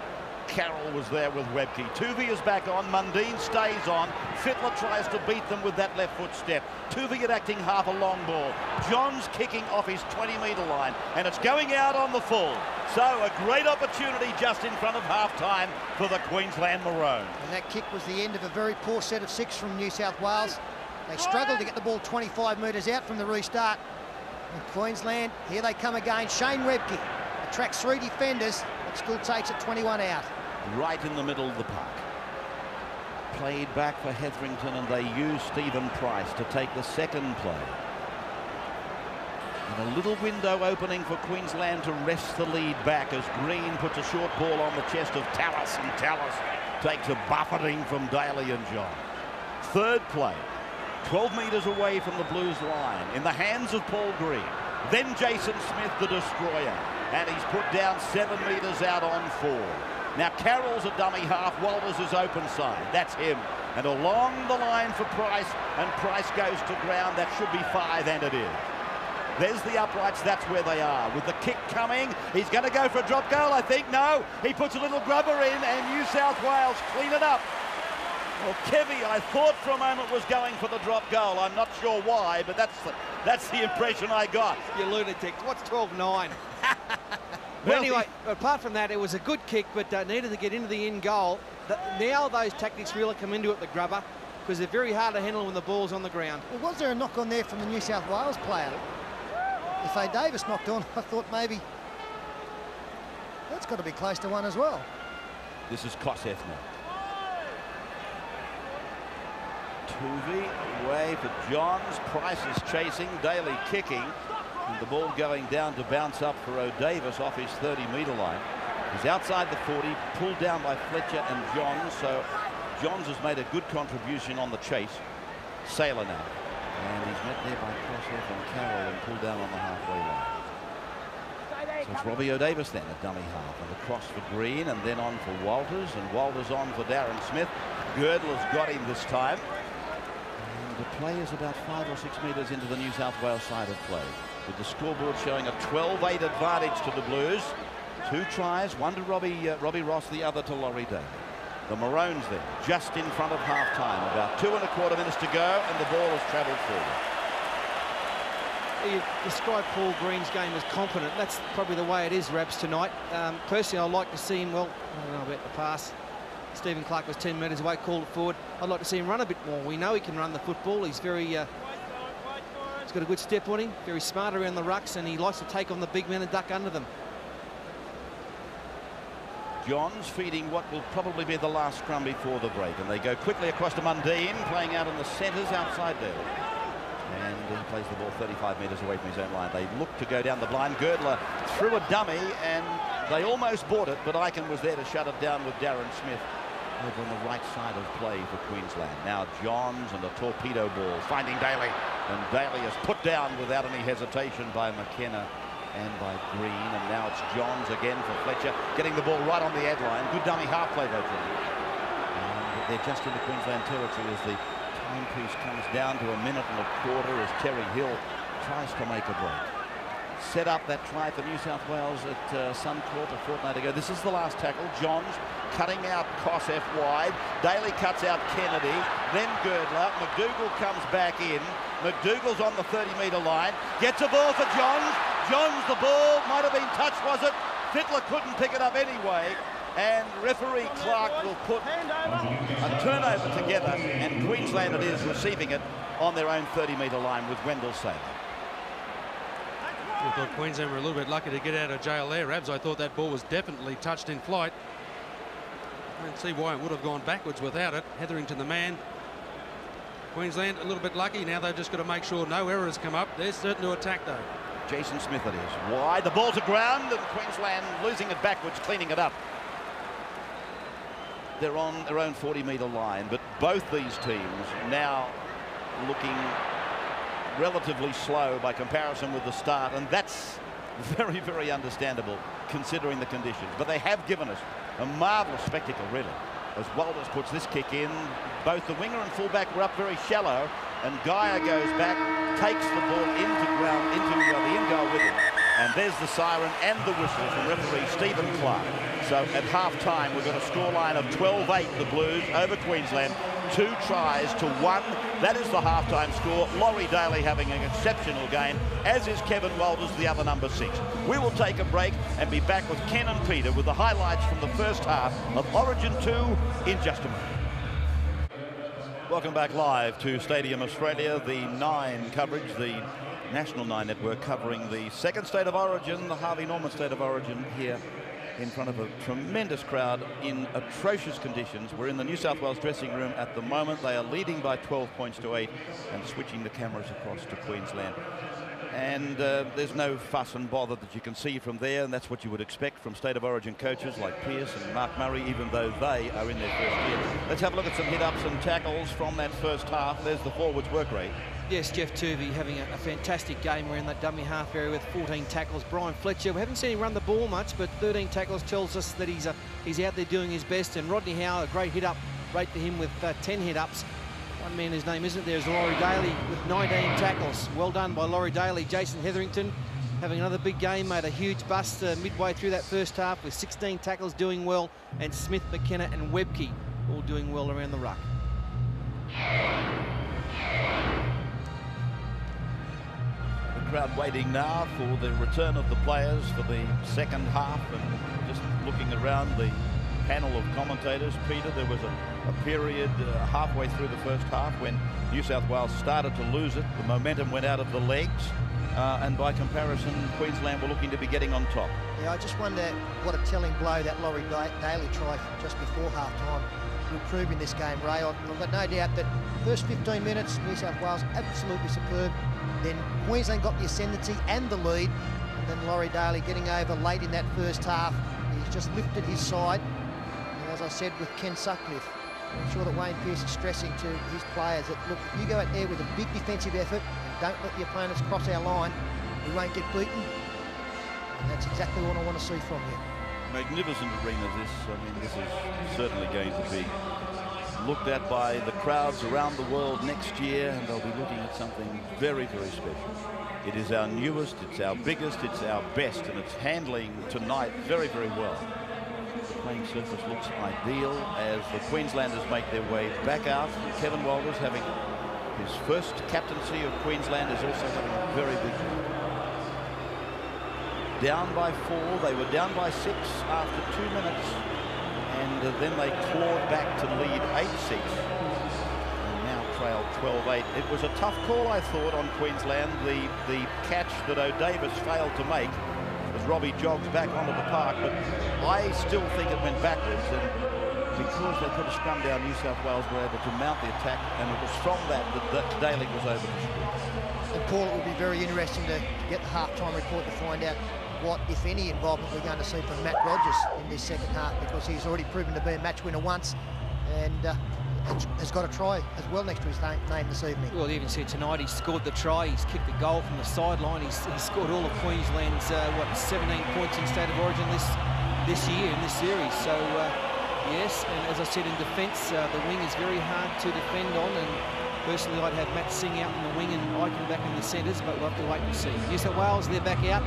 B: Carroll was there with Webcke. Toovey is back on. Mundine stays on. Fittler tries to beat them with that left foot step. At acting half a long ball. John's kicking off his 20 metre line and it's going out on the full. So a great opportunity just in front of half time for the Queensland Maroons.
C: And that kick was the end of a very poor set of six from New South Wales. They struggled to get the ball 25 metres out from the restart. And Queensland, here they come again. Shane Webcke attracts three defenders, but still takes it 21 out.
B: right in the middle of the park. Played back for Hetherington and they use Stephen Price to take the second play. And a little window opening for Queensland to wrest the lead back as Green puts a short ball on the chest of Tallis and Tallis takes a buffeting from Daley and John. Third play, 12 metres away from the Blues line in the hands of Paul Green. Then Jason Smith, the destroyer, and he's put down seven metres out on four. Now Carroll's a dummy half, Walters is open side. That's him. And along the line for Price, and Price goes to ground. That should be five, and it is. There's the uprights, that's where they are. With the kick coming, he's going to go for a drop goal, I think. No, he puts a little grubber in, and New South Wales clean it up. Well, Kevy, I thought for a moment was going for the drop goal. I'm not sure why, but that's the, that's the impression I got.
D: You lunatic. What's 12-9?
B: Well,
D: anyway, apart from that, it was a good kick, but uh, needed to get into the in goal. The, now those tactics really come into it, the grubber, because they're very hard to handle when the ball's on the ground.
C: Well, was there a knock on there from the New South Wales player? If A. Davis knocked on, I thought maybe that's got to be close to one as well.
B: This is Kosef now. Toovey away for Johns. Price is chasing. Daley kicking. And the ball going down to bounce up for O'Davis off his 30-metre line. He's outside the 40, pulled down by Fletcher and Johns. So Johns has made a good contribution on the chase. Sailor now. And he's met there by Kosef and Carroll and pulled down on the halfway line. So it's Robbie O'Davis then, a dummy half, and across for Green, and then on for Walters, and Walters on for Darren Smith. Girdler's got him this time. The play is about five or six metres into the New South Wales side of play, with the scoreboard showing a 12-8 advantage to the Blues. Two tries, one to Robbie, uh, Robbie Ross, the other to Laurie Daley. The Maroons then, just in front of half-time, about two and a quarter minutes to go, and the ball has travelled forward.
D: You describe Paul Green's game as confident. That's probably the way it is, Rabs, tonight. Um, personally, I'd like to see him, well, I don't know about the pass. Stephen Clark was 10 metres away, called it forward. I'd like to see him run a bit more. We know he can run the football. He's very, uh, he's got a good step on him, very smart around the rucks, and he likes to take on the big men and duck under them.
B: Johns feeding what will probably be the last scrum before the break. And they go quickly across to Mundine, playing out in the centres outside there. And he plays the ball 35 metres away from his own line. They look to go down the blind. Girdler threw a dummy, and they almost bought it, but Ikin was there to shut it down with Darren Smith over on the right side of play for Queensland. Now Johns and a torpedo ball, finding Daley. And Daley is put down without any hesitation by McKenna and by Green. And now it's Johns again for Fletcher, getting the ball right on the ad line. Good dummy half play though, Jimmy. And they're just into Queensland territory as the timepiece comes down to a minute and a quarter as Terry Hill tries to make a break. Set up that try for New South Wales at uh, Suncorp a fortnight ago. This is the last tackle. Johns cutting out Kosef wide. Daley cuts out Kennedy. Then Girdler. MacDougall comes back in. MacDougall's on the 30-metre line. Gets a ball for Johns. Johns, the ball might have been touched, was it? Fittler couldn't pick it up anyway. And referee Clark will put a turnover together, and Queensland it is receiving it on their own 30-metre line with Wendell Sailor.
G: I thought Queensland were a little bit lucky to get out of jail there, Rabs. I thought that ball was definitely touched in flight. I don't see why it would have gone backwards without it. Hetherington the man. Queensland a little bit lucky. Now they've just got to make sure no errors come up. They're certain to attack though.
B: Jason Smith it is. Wide, the ball to ground, and Queensland losing it backwards, cleaning it up. They're on their own 40-metre line, but both these teams now looking relatively slow by comparison with the start, and that's very, very understandable considering the conditions. But they have given us a marvellous spectacle, really, as Walters puts this kick in. Both the winger and fullback were up very shallow, and Geyer goes back, takes the ball into ground, into uh, the in goal with him. And there's the siren and the whistle from referee Stephen Clark. So at half-time, we've got a scoreline of 12-8, the Blues over Queensland. Two tries to one. That is the half-time score. Laurie Daley having an exceptional game, as is Kevin Walters, the other number six. We will take a break and be back with Ken and Peter with the highlights from the first half of Origin 2 in just a moment. Welcome back live to Stadium Australia, the Nine coverage, the National Nine Network covering the second state of origin, the Harvey Norman state of origin here in front of a tremendous crowd in atrocious conditions. We're in the New South Wales dressing room at the moment. They are leading by 12 points to 8 and switching the cameras across to Queensland. And uh, there's no fuss and bother that you can see from there, and that's what you would expect from State of Origin coaches like Pearce and Mark Murray, even though they are in their first year. Let's have a look at some hit-ups and tackles from that first half. There's the forwards work rate.
D: Yes, Geoff Toovey having a, a, fantastic game. In that dummy half area with 14 tackles. Bryan Fletcher, we haven't seen him run the ball much, but 13 tackles tells us that he's a, he's out there doing his best. And Rodney Howe, a great hit up rate for him with uh, 10 hit ups. One man whose name isn't there is Laurie Daley with 19 tackles. Well done by Laurie Daley. Jason Hetherington having another big game, made a huge bust uh, midway through that first half with 16 tackles doing well. And Smith, McKenna and Webcke all doing well around the ruck.
B: Crowd waiting now for the return of the players for the second half and just looking around the panel of commentators. Peter there was a, a period uh, halfway through the first half when New South Wales started to lose it. The momentum went out of the legs uh, and by comparison Queensland were looking to be getting on top.
C: Yeah I just wonder what a telling blow that Laurie Daley try just before half time will prove in this game. Ray I've got no doubt that first 15 minutes New South Wales absolutely superb then Queensland got the ascendancy and the lead. And then Laurie Daley getting over late in that first half. He's just lifted his side. And as I said with Ken Sutcliffe, I'm sure that Wayne Pearce is stressing to his players that, look, if you go out there with a big defensive effort and don't let the opponents cross our line, we won't get beaten. And that's exactly what I want to see from you.
B: Magnificent arena this. I mean, this is certainly going to be looked at by the crowds around the world next year, and they'll be looking at something very, very special. It is our newest, it's our biggest, it's our best, and it's handling tonight very, very well. The playing surface looks ideal as the Queenslanders make their way back out. Kevin Walters having his first captaincy of Queensland is also having a very big game. Down by four, they were down by six after two minutes and then they clawed back to lead 8-6 and now trail 12-8. It was a tough call, I thought, on Queensland. The, the catch that O'Davis failed to make as Robbie jogs back onto the park, but I still think it went backwards, and because they put a scrum down, New South Wales were able to mount the attack, and it was from that that, that Daley was score.
C: And Paul, it will be very interesting to get the halftime report to find out what, if any, involvement we're going to see from Matt Rogers in this second half because he's already proven to be a match winner once and uh, has got a try as well next to his name this evening.
D: Well, even said tonight he scored the try, he's kicked the goal from the sideline, he's, he's scored all of Queensland's, uh, what, 17 points in State of Origin this this year in this series. So, uh, yes, and as I said in defence, uh, the wing is very hard to defend on and Personally, I'd have Matt Sing out in the wing and Ikin back in the centres, but we'll have to wait and see. New South Wales, they're back out.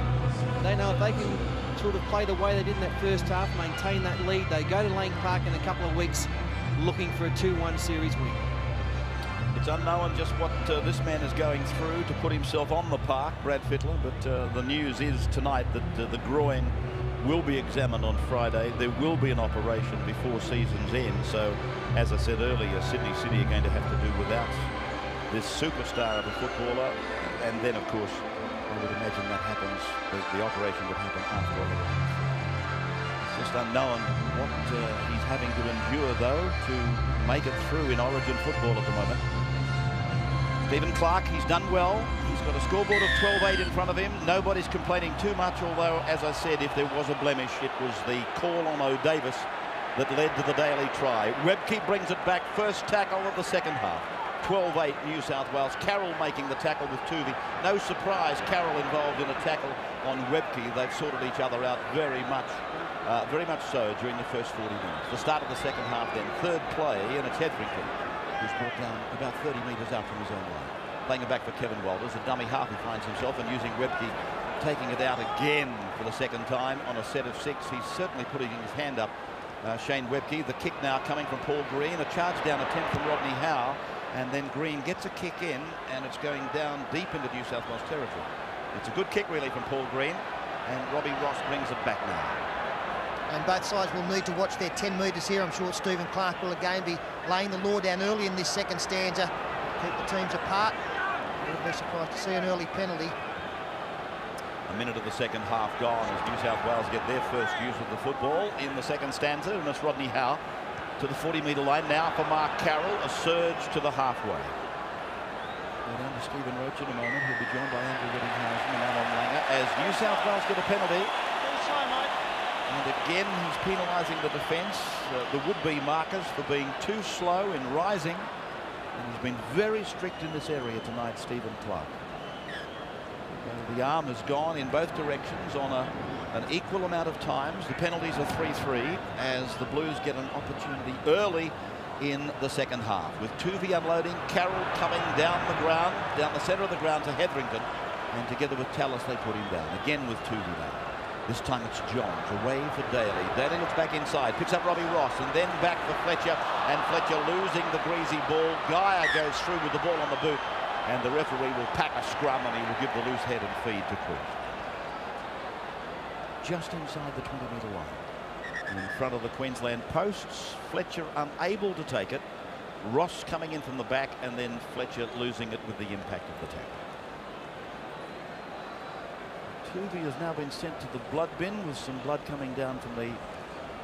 D: They know if they can sort of play the way they did in that first half, maintain that lead, they go to Lang Park in a couple of weeks looking for a 2-1 series win.
B: It's unknown just what uh, this man is going through to put himself on the park, Brad Fittler, but uh, the news is tonight that uh, the groin will be examined on Friday. There will be an operation before season's end. So, as I said earlier, Sydney City are going to have to do without this superstar of a footballer. And then, of course, I would imagine that happens, the, the operation would happen after all. It's just unknown what uh, he's having to endure, though, to make it through in Origin football at the moment. Stephen Clark, he's done well. He's got a scoreboard of 12-8 in front of him. Nobody's complaining too much, although, as I said, if there was a blemish, it was the call on O'Davis that led to the Daley try. Webcke brings it back, first tackle of the second half. 12-8 New South Wales. Carroll making the tackle with Toovey. No surprise, Carroll involved in a tackle on Webcke. They've sorted each other out very much, uh, very much so during the first 40 minutes. The start of the second half then. Third play, and it's Hetherington who's brought down about 30 metres out from his own line. Playing it back for Kevin Walters. A dummy half he finds himself and using Webcke taking it out again for the second time on a set of six. He's certainly putting his hand up. Uh, Shane Webcke, the kick now coming from Paul Green. A charge down attempt from Rodney Howe. And then Green gets a kick in and it's going down deep into New South Wales territory. It's a good kick really from Paul Green. And Robbie Ross brings it back now
C: and both sides will need to watch their 10 metres here. I'm sure Stephen Clark will again be laying the law down early in this second stanza, keep the teams apart. I wouldn't be surprised to see an early penalty.
B: A minute of the second half gone as New South Wales get their first use of the football in the second stanza. And it's Rodney Howe to the 40 metre line now for Mark Carroll. A surge to the halfway. Go down to Stephen Roach in a moment. He'll be joined by Andrew Ettingshausen and Allan Langer as New South Wales get a penalty. And again, he's penalising the defence, uh, the would-be markers for being too slow in rising. And he's been very strict in this area tonight, Stephen Clark. The arm has gone in both directions on a, an equal amount of times. The penalties are 3-3 as the Blues get an opportunity early in the second half. With Toovey unloading, Carroll coming down the ground, down the centre of the ground to Hetherington. And together with Tallis, they put him down. Again with Toovey now. This time it's Johns away for Daley. Daley looks back inside, picks up Robbie Ross, and then back for Fletcher. And Fletcher losing the greasy ball. Geyer goes through with the ball on the boot. And the referee will pack a scrum and he will give the loose head and feed to Cruz. Just inside the 20 metre line. In front of the Queensland posts, Fletcher unable to take it. Ross coming in from the back and then Fletcher losing it with the impact of the tackle. Toovey has now been sent to the blood bin with some blood coming down from the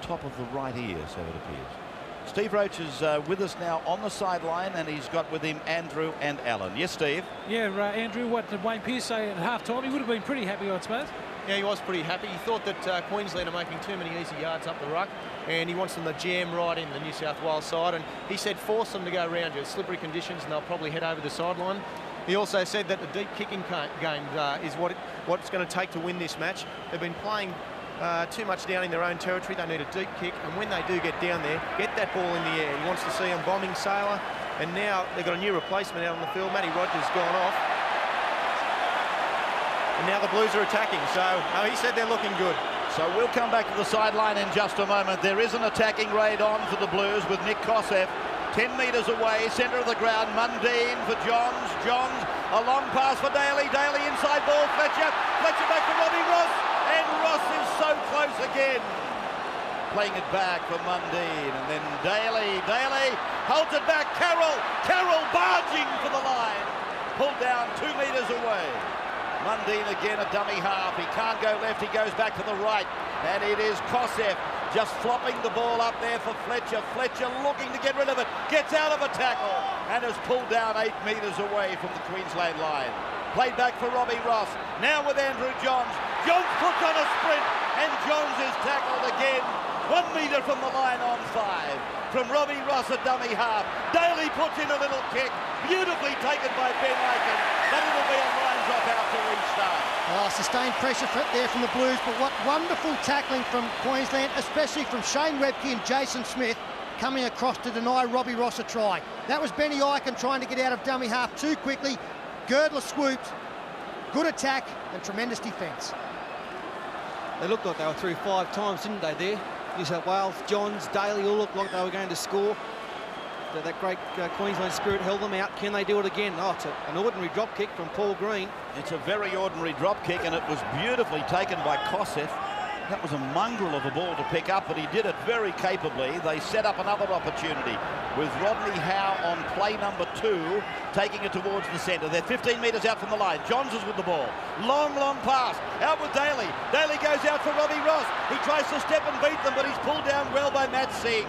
B: top of the right ear, so it appears. Steve Roach is uh, with us now on the sideline, and he's got with him Andrew and Alan. Yes, Steve?
E: Yeah, uh, Andrew, what did Wayne Pearce say at half time? He would have been pretty happy, I suppose.
D: Yeah, he was pretty happy. He thought that uh, Queensland are making too many easy yards up the ruck, and he wants them to jam right in the New South Wales side. And he said force them to go around you. It's slippery conditions, and they'll probably head over the sideline. He also said that the deep kicking game uh, is what it, what it's going to take to win this match. They've been playing uh, too much down in their own territory. They need a deep kick, and when they do get down there, get that ball in the air. He wants to see them bombing Sailor, and now they've got a new replacement out on the field. Matty Rogers gone off. And now the Blues are attacking, so uh, he said they're looking good.
B: So we'll come back to the sideline in just a moment. There is an attacking raid on for the Blues with Nick Kosef 10 metres away, centre of the ground. Mundine for Johns. Johns, a long pass for Daley. Daley inside ball. Fletcher. Fletcher back to Robbie Ross. And Ross is so close again. Playing it back for Mundine. And then Daley. Daley holds it back. Carroll. Carroll barging for the line. Pulled down two metres away. Mundine again a dummy half. He can't go left. He goes back to the right. And it is Kosef just flopping the ball up there for Fletcher. Fletcher looking to get rid of it. Gets out of a tackle and is pulled down eight metres away from the Queensland line. Played back for Robbie Ross. Now with Andrew Johns. Johns puts on a sprint and Johns is tackled again. One metre from the line on five. From Robbie Ross, a dummy half. Daley puts in a little kick. Beautifully taken by Ben Ikin. But it'll be a line drop out to restart.
C: Oh, sustained pressure for, there from the Blues, but what wonderful tackling from Queensland, especially from Shane Webcke and Jason Smith coming across to deny Robbie Ross a try. That was Benny Ikin trying to get out of dummy half too quickly. Girdler swooped, good attack and tremendous defence.
D: They looked like they were through five times, didn't they, there? New South Wales, Johns, Daley all looked like they were going to score. That, that great uh, Queensland spirit held them out. Can they do it again? Oh, it's a, an ordinary drop kick from Paul Green.
B: It's a very ordinary drop kick, and it was beautifully taken by Kosef. That was a mongrel of a ball to pick up, but he did it very capably. They set up another opportunity with Rodney Howe on play number two, taking it towards the centre. They're 15 metres out from the line. Johns is with the ball. Long, long pass. Out with Daley. Daley goes out for Robbie Ross. He tries to step and beat them, but he's pulled down well by Matt Sing.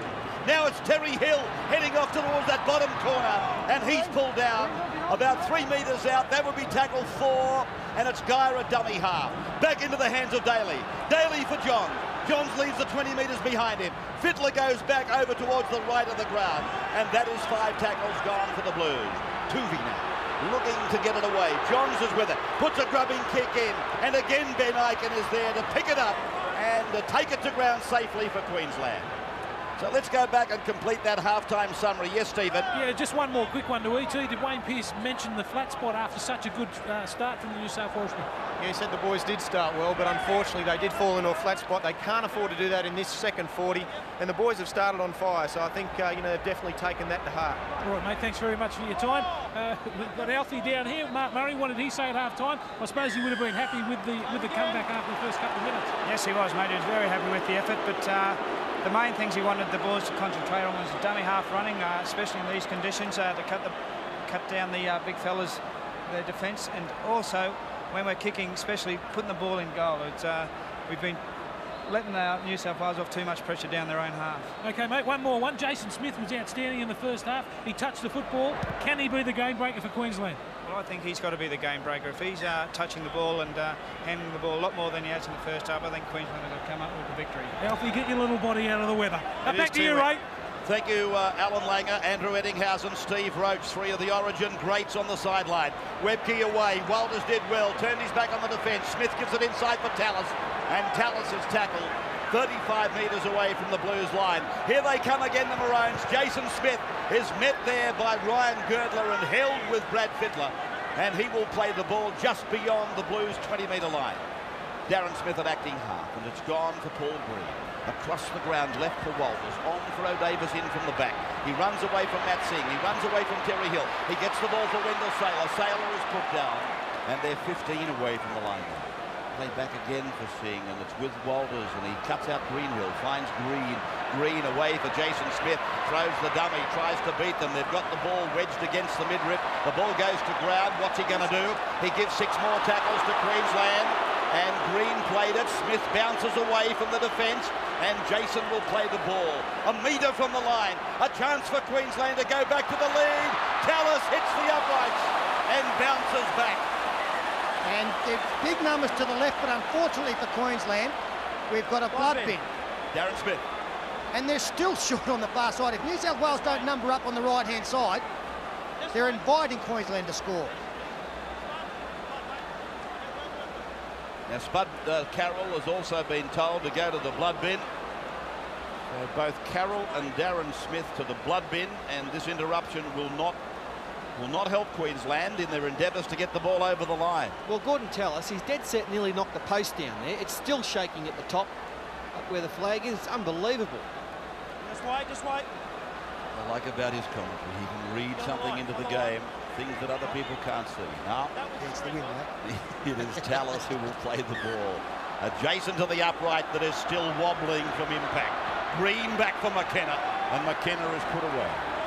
B: Now it's Terry Hill heading off towards that bottom corner, and he's pulled down about three metres out. That would be tackle four, and it's Geyer a dummy half. Back into the hands of Daley. Daley for John. Johns leaves the 20 metres behind him. Fittler goes back over towards the right of the ground, and that is five tackles gone for the Blues. Toovey now looking to get it away. Johns is with it, puts a grubbing kick in, and again Ben Ikin is there to pick it up and to take it to ground safely for Queensland. So let's go back and complete that halftime summary. Yes, Stephen.
E: Yeah, just one more quick one to ET. Did Wayne Pearce mention the flat spot after such a good uh, start from the New South Welshman?
D: Yeah, he said the boys did start well, but unfortunately they did fall into a flat spot. They can't afford to do that in this second 40, and the boys have started on fire. So I think uh, you know they've definitely taken that to heart.
E: All right, mate. Thanks very much for your time. Uh, we've got Alfie down here. Mark Murray. What did he say at half time? I suppose he would have been happy with the with the comeback after the first couple of minutes.
H: Yes, he was, mate. He was very happy with the effort, but uh, the main things he wanted the boys to concentrate on was dummy half running, uh, especially in these conditions, uh, to cut the cut down the uh, big fellas, their defence, and also when we're kicking, especially putting the ball in goal, it's, uh, we've been letting our New South Wales off too much pressure down their own half.
E: Okay, mate, one more one. Jason Smith was outstanding in the first half. He touched the football. Can he be the game breaker for Queensland?
H: Well, I think he's got to be the game breaker. If he's uh, touching the ball and uh, handling the ball a lot more than he has in the first half, I think Queensland are going to come up with the victory.
E: Alfie, get your little body out of the weather. Now
H: It
E: back to you,
H: wet.
E: Ray.
B: Thank you, uh, Allan Langer, Andrew Ettingshausen, Steve Roach, three of the Origin greats on the sideline. Webcke away. Walters did well. Turned his back on the defence. Smith gives it inside for Tallis, and Tallis is tackled 35 metres away from the Blues line. Here they come again, the Maroons. Jason Smith is met there by Ryan Girdler and held with Brad Fittler, and he will play the ball just beyond the Blues 20-metre line. Darren Smith at acting half, and it's gone for Paul Green. Across the ground, left for Walters, on for O'Davis in from the back. He runs away from Matt Sing, he runs away from Terry Hill. He gets the ball for Wendell Sailor. Sailor is put down, and they're 15 away from the line. Play back again for Sing, and it's with Walters, and he cuts out Greenhill, finds Green. Green away for Jason Smith, throws the dummy, tries to beat them. They've got the ball wedged against the midrip. The ball goes to ground. What's he going to do? He gives six more tackles to Queensland. And Green played it. Smith bounces away from the defence. And Jason will play the ball. A metre from the line. A chance for Queensland to go back to the lead. Tallis hits the uprights and bounces back.
C: And big numbers to the left, but unfortunately for Queensland, we've got a blood bin.
B: Darren Smith.
C: And they're still short on the far side. If New South Wales don't number up on the right-hand side, they're inviting Queensland to score.
B: Now Spud uh, Carroll has also been told to go to the blood bin. So both Carroll and Darren Smith to the blood bin, and this interruption will not will not help Queensland in their endeavours to get the ball over the line.
D: Well, Gordon Tallis, he's dead set nearly knocked the post down there. It's still shaking at the top up where the flag is. It's unbelievable.
E: Just wait, just wait.
B: I like about his commentary, he can read something into the game, things that other people can't see. Now
C: It's the win,
B: it is Tallis who will play the ball. Adjacent to the upright that is still wobbling from impact. Green back for McKenna, and McKenna is put away.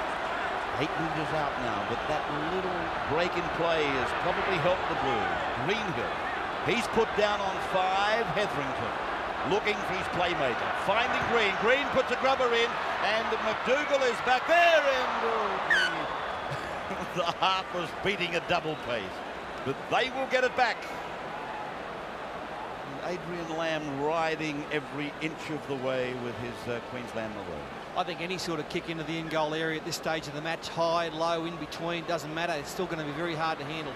B: Eight metres out now, but that little break in play has probably helped the Blues. Greenhill, he's put down on five. Hetherington looking for his playmaker, finding Green. Green puts a grubber in, and MacDougall is back there, and oh, the heart was beating a double pace. But they will get it back. Adrian Lam riding every inch of the way with his uh, Queensland Maroon.
D: I think any sort of kick into the end goal area at this stage of the match, high, low, in between, doesn't matter. It's still going to be very hard to handle.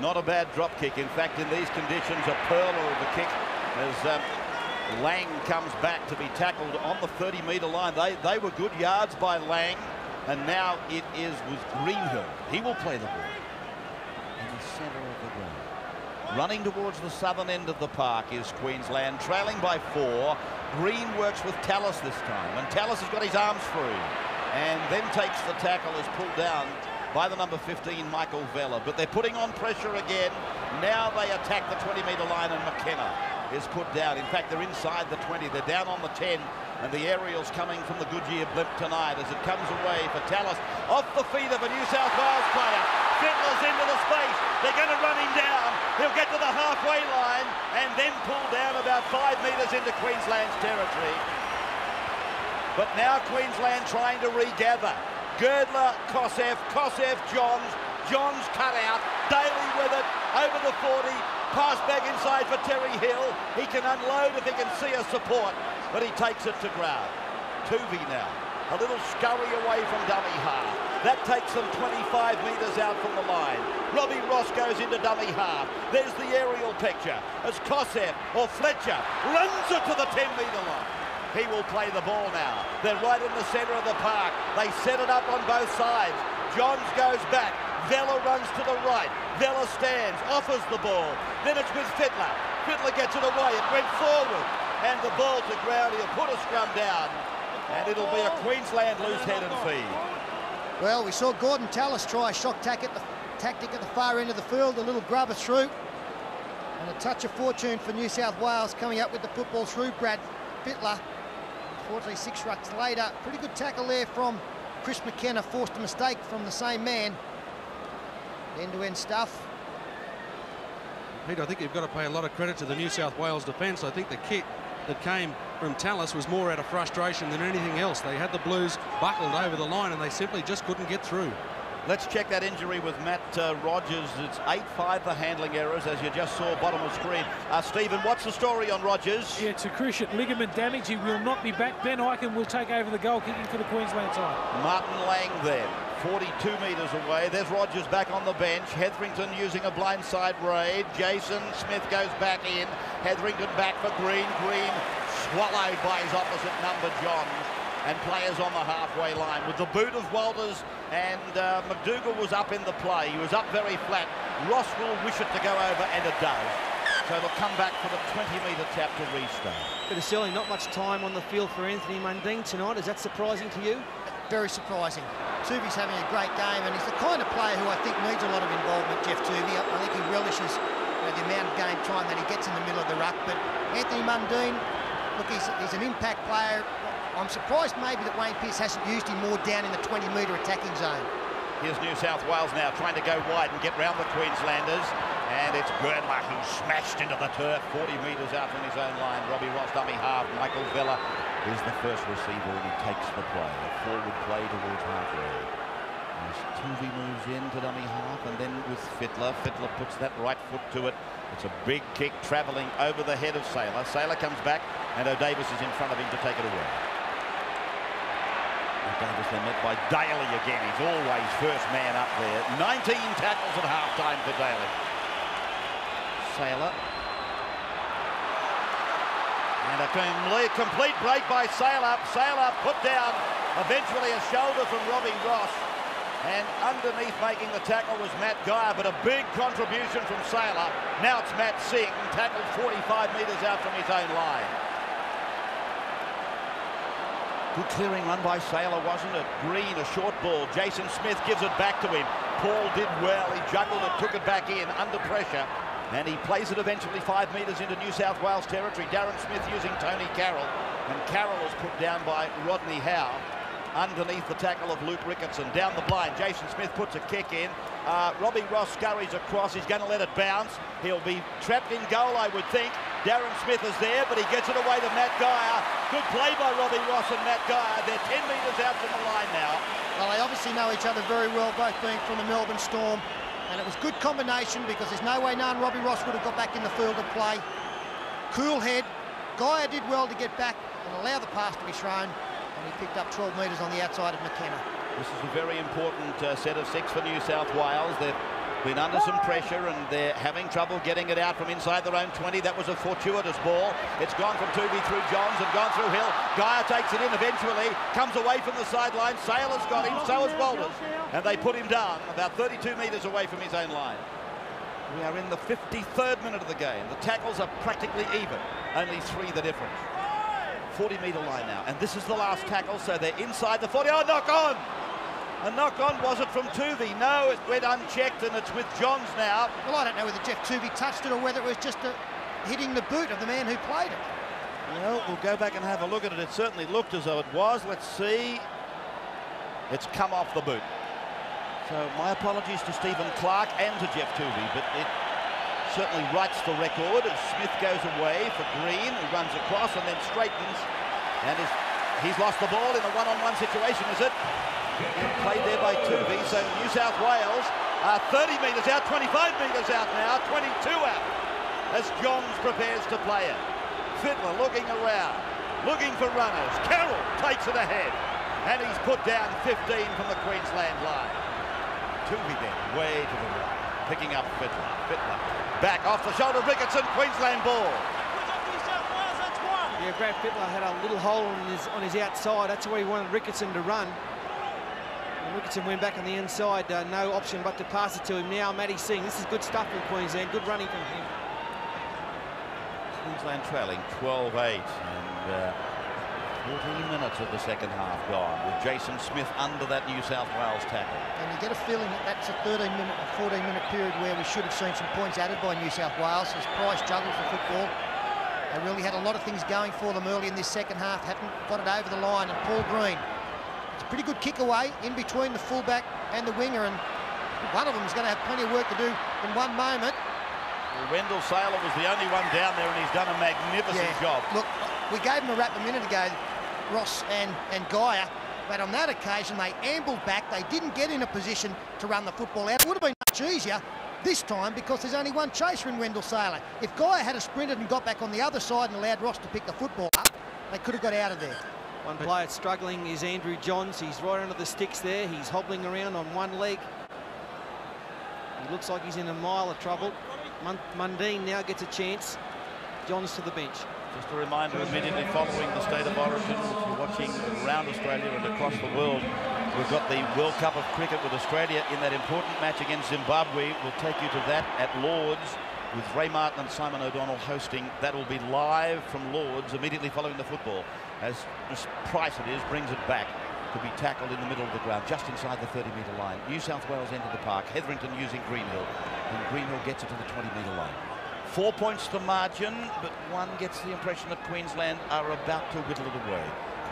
B: Not a bad drop kick. In fact, in these conditions, a pearler of a kick as um, Lang comes back to be tackled on the 30-metre line. They, they were good yards by Lang, and now it is with Greenhill. He will play the ball in the centre of the ground. Running towards the southern end of the park is Queensland, trailing by four. Green works with Tallis this time, and Tallis has got his arms free, and then takes the tackle, is pulled down by the number 15, Michael Vella. But they're putting on pressure again. Now they attack the 20-metre line, and McKenna is put down. In fact, they're inside the 20. They're down on the 10, and the aerial's coming from the Goodyear blimp tonight as it comes away for Tallis. Off the feet of a New South Wales player. Into the space. They're going to run him down. He'll get to the halfway line and then pull down about five metres into Queensland's territory. But now Queensland trying to regather. Girdler, Kosef, Kosef, Johns. Johns cut out. Daley with it. Over the 40. Pass back inside for Terry Hill. He can unload if he can see a support. But he takes it to ground. Toovey now. A little scurry away from dummy half. That takes them 25 metres out from the line. Robbie Ross goes into dummy half. There's the aerial picture as Kosef or Fletcher runs it to the 10 metre line. He will play the ball now. They're right in the centre of the park. They set it up on both sides. Johns goes back. Vella runs to the right. Vella stands, offers the ball. Then it's with Fittler. Fittler gets it away. It went forward. And the ball to ground. He'll put a scrum down. And it'll be a Queensland loose head and feed.
C: Well, we saw Gordon Tallis try a shock tack at the, tactic at the far end of the field, a little grubber through. And a touch of fortune for New South Wales coming up with the football through Brad Fittler. Unfortunately, six rucks later. Pretty good tackle there from Chris McKenna. Forced a mistake from the same man. End-to-end stuff.
G: Pete, I think you've got to pay a lot of credit to the New South Wales defence. I think the kick that came from Tallis was more out of frustration than anything else. They had the Blues buckled over the line and they simply just couldn't get through.
B: Let's check that injury with Matt uh, Rogers. It's 8-5 for handling errors, as you just saw bottom of screen. Uh, Stephen, what's the story on Rogers?
E: Yeah, it's a cruciate ligament damage. He will not be back. Ben Ikin will take over the goal kicking for the Queensland side.
B: Martin Lang then, 42 metres away. There's Rogers back on the bench. Hetherington using a blindside raid. Jason Smith goes back in. Hetherington back for Green. Green swallowed by his opposite number, Johns. And players on the halfway line. With the boot of Walters and uh, MacDougall was up in the play. He was up very flat. Ross will wish it to go over, and it does. So they'll come back for the 20-metre tap to restart.
D: But it's certainly not much time on the field for Anthony Mundine tonight. Is that surprising to you?
C: Very surprising. Toovey's having a great game, and he's the kind of player who I think needs a lot of involvement, Geoff Toovey. I I think he relishes you know, the amount of game time that he gets in the middle of the ruck. But Anthony Mundine, look, he's, he's an impact player. I'm surprised maybe that Wayne Pearce hasn't used him more down in the 20-metre attacking zone.
B: Here's New South Wales now trying to go wide and get round the Queenslanders. And it's Girdler who smashed into the turf 40 metres out from his own line. Robbie Ross, dummy half. Michael Vella is the first receiver and he takes the play. A forward play towards halfway. As Toovey moves in to dummy half and then with Fittler. Fittler puts that right foot to it. It's a big kick travelling over the head of Sailor. Sailor comes back and O'Davis is in front of him to take it away. O'Davis then met by Daley again. He's always first man up there. 19 tackles at half-time for Daley. Sailor. And a complete, complete break by Sailor. Sailor put down eventually a shoulder from Robbie Ross. And underneath making the tackle was Matt Geyer, but a big contribution from Sailor. Now it's Matt Sing, tackled 45 metres out from his own line. Good clearing run by Sailor, wasn't it? Green, a short ball. Jason Smith gives it back to him. Paul did well. He juggled it, took it back in under pressure. And he plays it eventually five metres into New South Wales territory. Darren Smith using Tony Carroll. And Carroll is put down by Rodney Howe underneath the tackle of Luke Ricketson. Down the blind, Jason Smith puts a kick in. Uh, Robbie Ross scurries across. He's going to let it bounce. He'll be trapped in goal, I would think. Darren Smith is there, but he gets it away to Matt Geyer. Good play by Robbie Ross and Matt Geyer. They're 10 metres out from the line now.
C: Well, they obviously know each other very well, both being from the Melbourne Storm. And it was good combination because there's no way known Robbie Ross would have got back in the field of play. Cool head. Geyer did well to get back and allow the pass to be thrown. And he picked up 12 metres on the outside of McKenna.
B: This is a very important uh, set of six for New South Wales. They've been under some pressure and they're having trouble getting it out from inside their own 20. That was a fortuitous ball. It's gone from Toovey through Johns and gone through Hill. Geyer takes it in eventually, comes away from the sideline. Sailor's got him, so has Walters. And they put him down about 32 metres away from his own line. We are in the 53rd minute of the game. The tackles are practically even. Only three the difference. 40 metre line now. And this is the last tackle, so they're inside the 40. Oh, knock on! A knock on, was it from Toovey? No, it went unchecked and it's with Johns now.
C: Well, I don't know whether Geoff Toovey touched it or whether it was just a, hitting the boot of the man who played it.
B: Well, we'll go back and have a look at it. It certainly looked as though it was. Let's see. It's come off the boot. So my apologies to Stephen Clark and to Geoff Toovey, but it certainly writes the record as Smith goes away for Green, who runs across and then straightens. And is, he's lost the ball in a one-on-one situation, is it? Played there by Toovey. So New South Wales are 30 metres out, 25 metres out now, 22 out as Johns prepares to play it. Fittler looking around, looking for runners. Carroll takes it ahead, and he's put down 15 from the Queensland line. Toovey then, way to the right, picking up Fittler. Fittler back off the shoulder, of Ricketson, Queensland ball.
D: Yeah, Brad Fittler had a little hole on his on his outside. That's where he wanted Ricketson to run. And Ricketson went back on the inside. Uh, no option but to pass it to him. Now Matty Sing. This is good stuff from Queensland. Good running from him.
B: Queensland trailing 12-8 and uh, 14 minutes of the second half gone with Jason Smith under that New South Wales tackle.
C: And you get a feeling that that's a 13 minute or 14 minute period where we should have seen some points added by New South Wales as Price juggled the football. They really had a lot of things going for them early in this second half, haven't got it over the line. And Paul Green, it's a pretty good kick away in between the fullback and the winger. And one of them is going to have plenty of work to do in one moment.
B: Well, Wendell Sailor was the only one down there, and he's done a magnificent job.
C: Look, we gave him a rap a minute ago, Ross and, and Geyer, but on that occasion they ambled back. They didn't get in a position to run the football out. It would have been much easier this time because there's only one chaser in Wendell Sailor. If Geyer had a sprinted and got back on the other side and allowed Ross to pick the football up, they could have got out of there.
D: One player struggling is Andrew Johns. He's right under the sticks there. He's hobbling around on one leg. He looks like he's in a mile of trouble. Mundine now gets a chance. Johns to the bench.
B: Just a reminder, immediately following the State of Origin, which you're watching around Australia and across the world, we've got the World Cup of Cricket with Australia in that important match against Zimbabwe. We'll take you to that at Lords with Ray Martin and Simon O'Donnell hosting. That will be live from Lords immediately following the football as Price it is brings it back to be tackled in the middle of the ground, just inside the 30-metre line. New South Wales enter the park. Hetherington using Greenhill, and Greenhill gets it to the 20-metre line. Four points to margin, but one gets the impression that Queensland are about to whittle it away.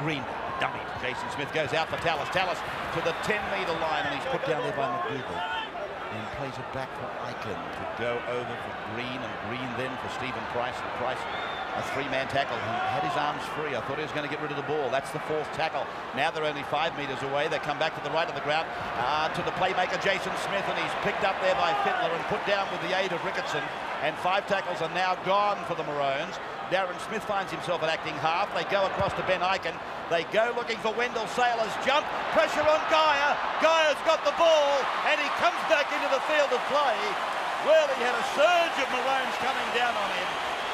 B: Green, dummy. Jason Smith goes out for Tallis. Tallis to the 10-metre line, and he's put down there by MacDougall. And plays it back for Ikin to go over for Green, and Green then for Stephen Price. And Price, a three-man tackle. He had his arms free. I thought he was going to get rid of the ball. That's the fourth tackle. Now they're only five metres away. They come back to the right of the ground uh, to the playmaker, Jason Smith, and he's picked up there by Fittler and put down with the aid of Ricketson and five tackles are now gone for the Maroons. Darren Smith finds himself at acting half. They go across to Ben Ikin. They go looking for Wendell Sailor's jump. Pressure on Geyer. Geyer's got the ball, and he comes back into the field of play. Well, he had a surge of Maroons coming down on him,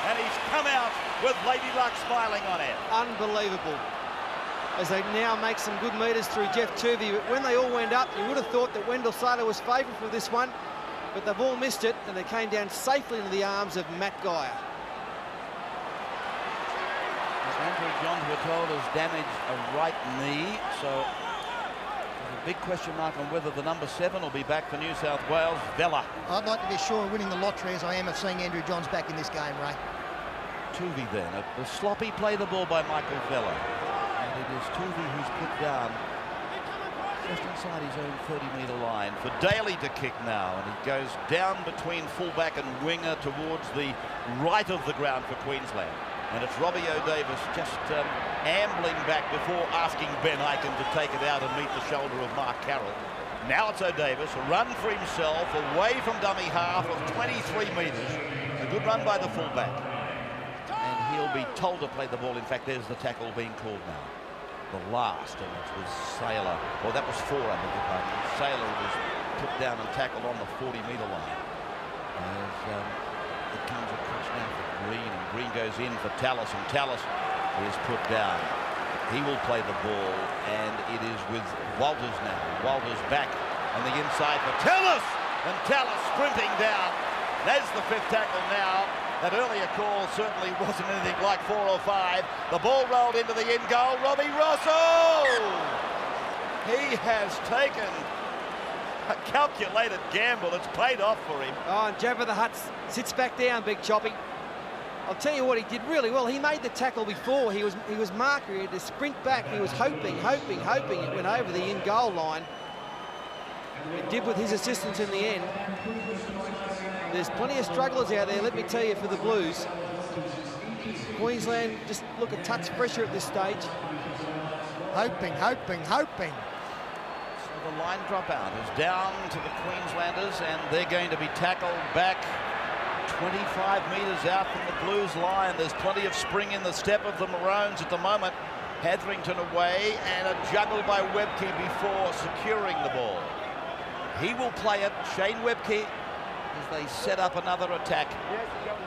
B: and he's come out with Lady Luck smiling on him.
D: Unbelievable. As they now make some good metres through Geoff Toovey. But when they all went up, you would have thought that Wendell Sailor was favoured for this one but they've all missed it and they came down safely into the arms of Matt Geyer.
B: Andrew Johns, we're told, has damaged a right knee, so there's a big question mark on whether the number seven will be back for New South Wales. Vella.
C: I'd like to be sure of winning the lottery as I am of seeing Andrew Johns back in this game, Ray.
B: Toovey then. A, a sloppy play the ball by Michael Vella. And it is Toovey who's put down just inside his own 30-metre line for Daley to kick now, and he goes down between fullback and winger towards the right of the ground for Queensland. And it's Robbie O'Davis just um, ambling back before asking Ben Ikin to take it out and meet the shoulder of Mark Carroll. Now it's O'Davis, a run for himself, away from dummy half of 23 metres. A good run by the fullback. And he'll be told to play the ball. In fact, there's the tackle being called now the last, and it was Sailor. Well, that was four, I beg your pardon. Sailor was put down and tackled on the 40-metre line. As um, it comes across now for Green, and Green goes in for Tallis, and Tallis is put down. He will play the ball, and it is with Walters now. Walters back on the inside for Tallis, and Tallis sprinting down. That's the fifth tackle now. That earlier call certainly wasn't anything like four or five. The ball rolled into the in goal. Robbie Rosso! He has taken a calculated gamble. It's paid off for him.
D: Oh, and Jabba the Hutt sits back down, Big Choppy. I'll tell you what, he did really well. He made the tackle before. He was he was marker. He had to sprint back. He was hoping, hoping, hoping it went over the in goal line. It did with his assistance in the end. There's plenty of strugglers out there, let me tell you, for the Blues. Queensland just look a touch pressure at this stage.
C: Hoping, hoping, hoping.
B: So the line dropout is down to the Queenslanders, and they're going to be tackled back 25 metres out from the Blues line. There's plenty of spring in the step of the Maroons at the moment. Hetherington away, and a juggle by Webcke before securing the ball. He will play it. Shane Webcke as they set up another attack.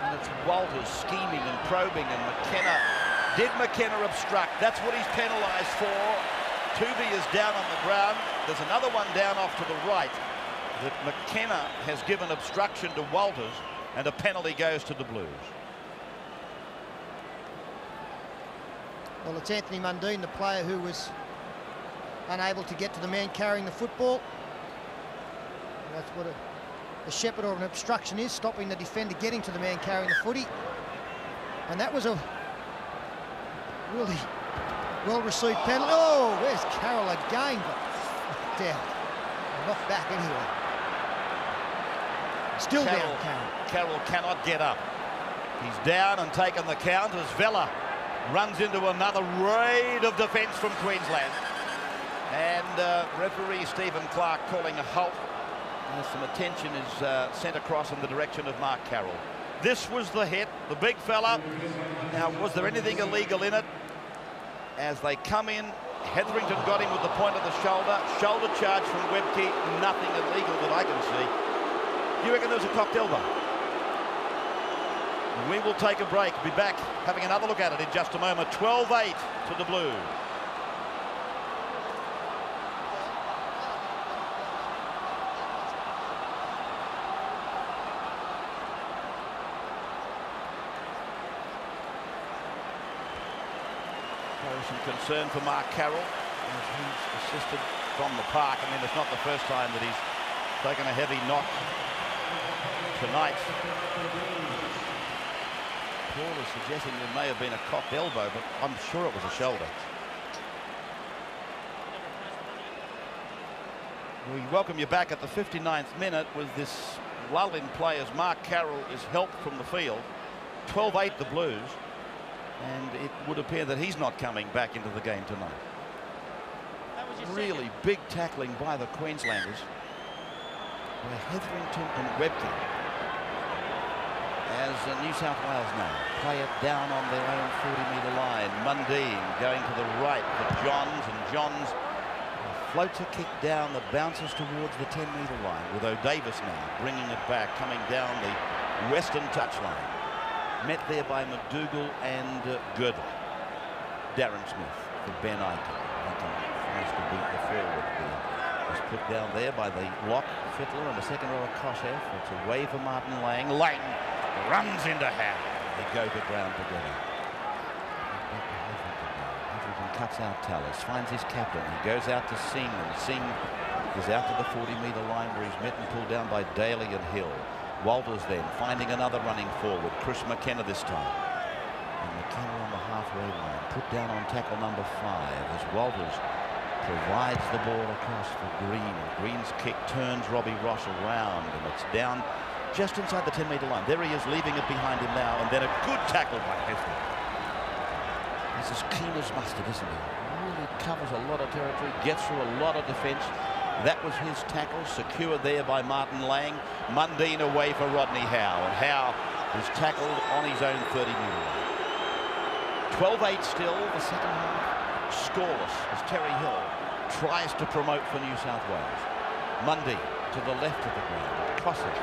B: And it's Walters scheming and probing and McKenna. Did McKenna obstruct? That's what he's penalised for. Toovey is down on the ground. There's another one down off to the right that McKenna has given obstruction to Walters and a penalty goes to the Blues.
C: Well, it's Anthony Mundine, the player who was unable to get to the man carrying the football. That's what a a shepherd or an obstruction is, stopping the defender getting to the man carrying the footy. And that was a really well-received penalty. Oh, where's Carroll again? But down. Knocked back anyway. Still
B: Carroll,
C: down, Carroll.
B: Carroll cannot get up. He's down and taken the count as Vella runs into another raid of defence from Queensland. And uh, referee Stephen Clark calling a halt as some attention is uh, sent across in the direction of Mark Carroll. This was the hit, the big fella. Now, was there anything illegal in it? As they come in, Hetherington got him with the point of the shoulder. Shoulder charge from Webcke, nothing illegal that I can see. You reckon there was a cocked elbow? We will take a break. Be back having another look at it in just a moment. 12-8 to the Blues. Some concern for Mark Carroll as he's assisted from the park. I mean, it's not the first time that he's taken a heavy knock tonight. Paul is suggesting there may have been a cocked elbow, but I'm sure it was a shoulder. We welcome you back at the 59th minute with this lull in play as Mark Carroll is helped from the field. 12-8 the Blues. And it would appear that he's not coming back into the game tonight. Really big tackling by the Queenslanders. By Hetherington and Webcke. As New South Wales now play it down on their own 40-metre line. Mundine going to the right for Johns, and Johns floats a kick down that bounces towards the 10-metre line with O'Davis now bringing it back, coming down the western touchline. Met there by MacDougall and uh, Girdler. Darren Smith for Ben. Ikin tries to beat the forward there. Was put down there by the lock Fittler and the second row of Kosef. It's away for Martin Lang. Lang runs into Howe. They go to ground together. Hetherington cuts out Tallis, finds his captain. He goes out to Singh, and Singh is out to the 40-metre line where he's met and pulled down by Daly and Hill. Walters then finding another running forward. Chris McKenna this time. And McKenna on the halfway line. Put down on tackle number five as Walters provides the ball across for Green. Green's kick turns Robbie Ross around and it's down just inside the 10 metre line. There he is leaving it behind him now and then a good tackle by Hefner. He's as keen as mustard, isn't he? Really covers a lot of territory, gets through a lot of defence. That was his tackle, secured there by Martin Lang. Mundine away for Rodney Howe, and Howe is tackled on his own 30 metre line. 12-8 still, the second half. Scoreless as Terry Hill tries to promote for New South Wales. Mundy to the left of the ground. Kosef.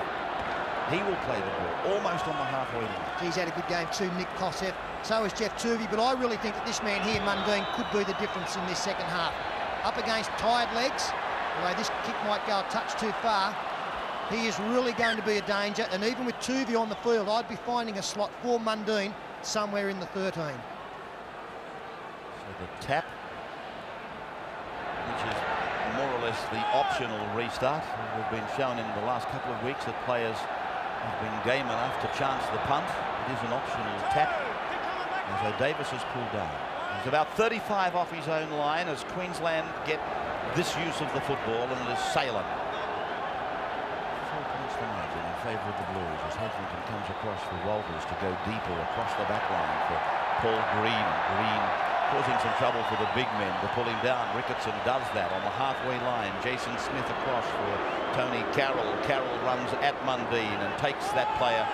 B: He will play the ball almost on the halfway line.
C: He's had a good game too, Nick Kosef. So has Geoff Toovey, but I really think that this man here, Mundine, could be the difference in this second half. Up against tired legs, although this kick might go a touch too far, he is really going to be a danger. And even with two Toovey on the field, I'd be finding a slot for Mundine somewhere in the 13.
B: So the tap, which is more or less the optional restart. We've been shown in the last couple of weeks that players have been game enough to chance the punt. It is an optional tap. And so Davis is pulled down. He's about 35 off his own line as Queensland get this use of the football and it is Salem. Four points the margin in favour of the Blues as Hetherington comes across for Walters to go deeper across the back line for Paul Green. Green causing some trouble for the big men to pull him down. Ricketson does that on the halfway line. Jason Smith across for Tony Carroll. Carroll runs at Mundine and takes that player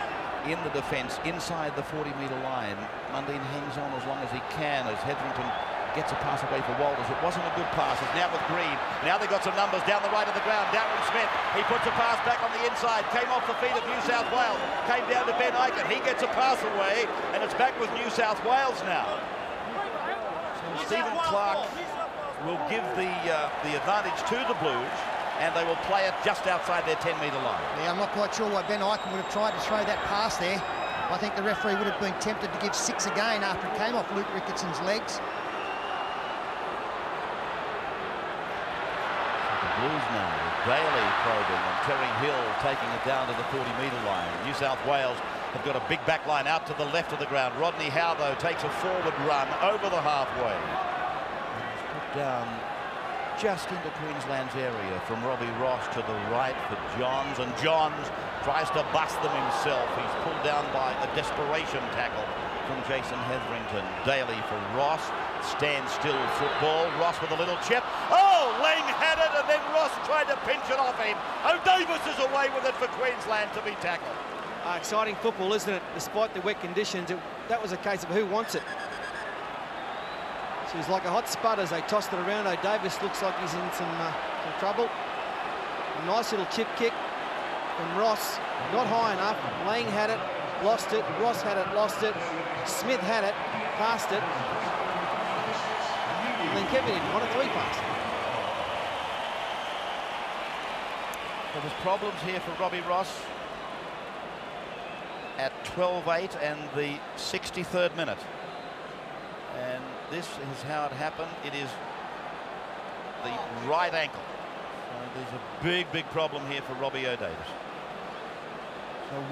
B: in the defence inside the 40 metre line. Mundine hangs on as long as he can as Hetherington gets a pass away for Walters. It wasn't a good pass. It's now with Green. Now they've got some numbers down the right of the ground. Darren Smith. He puts a pass back on the inside. Came off the feet of New South Wales. Came down to Ben Ikin. He gets a pass away and it's back with New South Wales now. So Stephen Clark will give the uh, the advantage to the Blues and they will play it just outside their 10 metre line.
C: Yeah, I'm not quite sure why Ben Ikin would have tried to throw that pass there. I think the referee would have been tempted to give six again after it came off Luke Ricketson's legs.
B: Blues now with Daley probing and Terry Hill taking it down to the 40 metre line. New South Wales have got a big back line out to the left of the ground. Rodney Howe though takes a forward run over the halfway. He's put down just into Queensland's area from Robbie Ross to the right for Johns, and Johns tries to bust them himself. He's pulled down by a desperation tackle from Jason Hetherington. Daley for Ross. Standstill football. Ross with a little chip. Oh, Lang had it, and then Ross tried to pinch it off him. Oh, Davis is away with it for Queensland to be tackled.
D: Uh, exciting football, isn't it? Despite the wet conditions, it, that was a case of who wants it. So it's like a hot spud as they tossed it around. Oh, Davis looks like he's in some, uh, some trouble. A nice little chip kick from Ross. Not high enough. Lang had it, lost it. Ross had it, lost it. Smith had it, passed it. And then Kevin in, one of three pass.
B: So there's problems here for Robbie Ross at 12-8 and the 63rd minute. And this is how it happened. It is the right ankle. So there's a big, big problem here for Robbie O'Davis.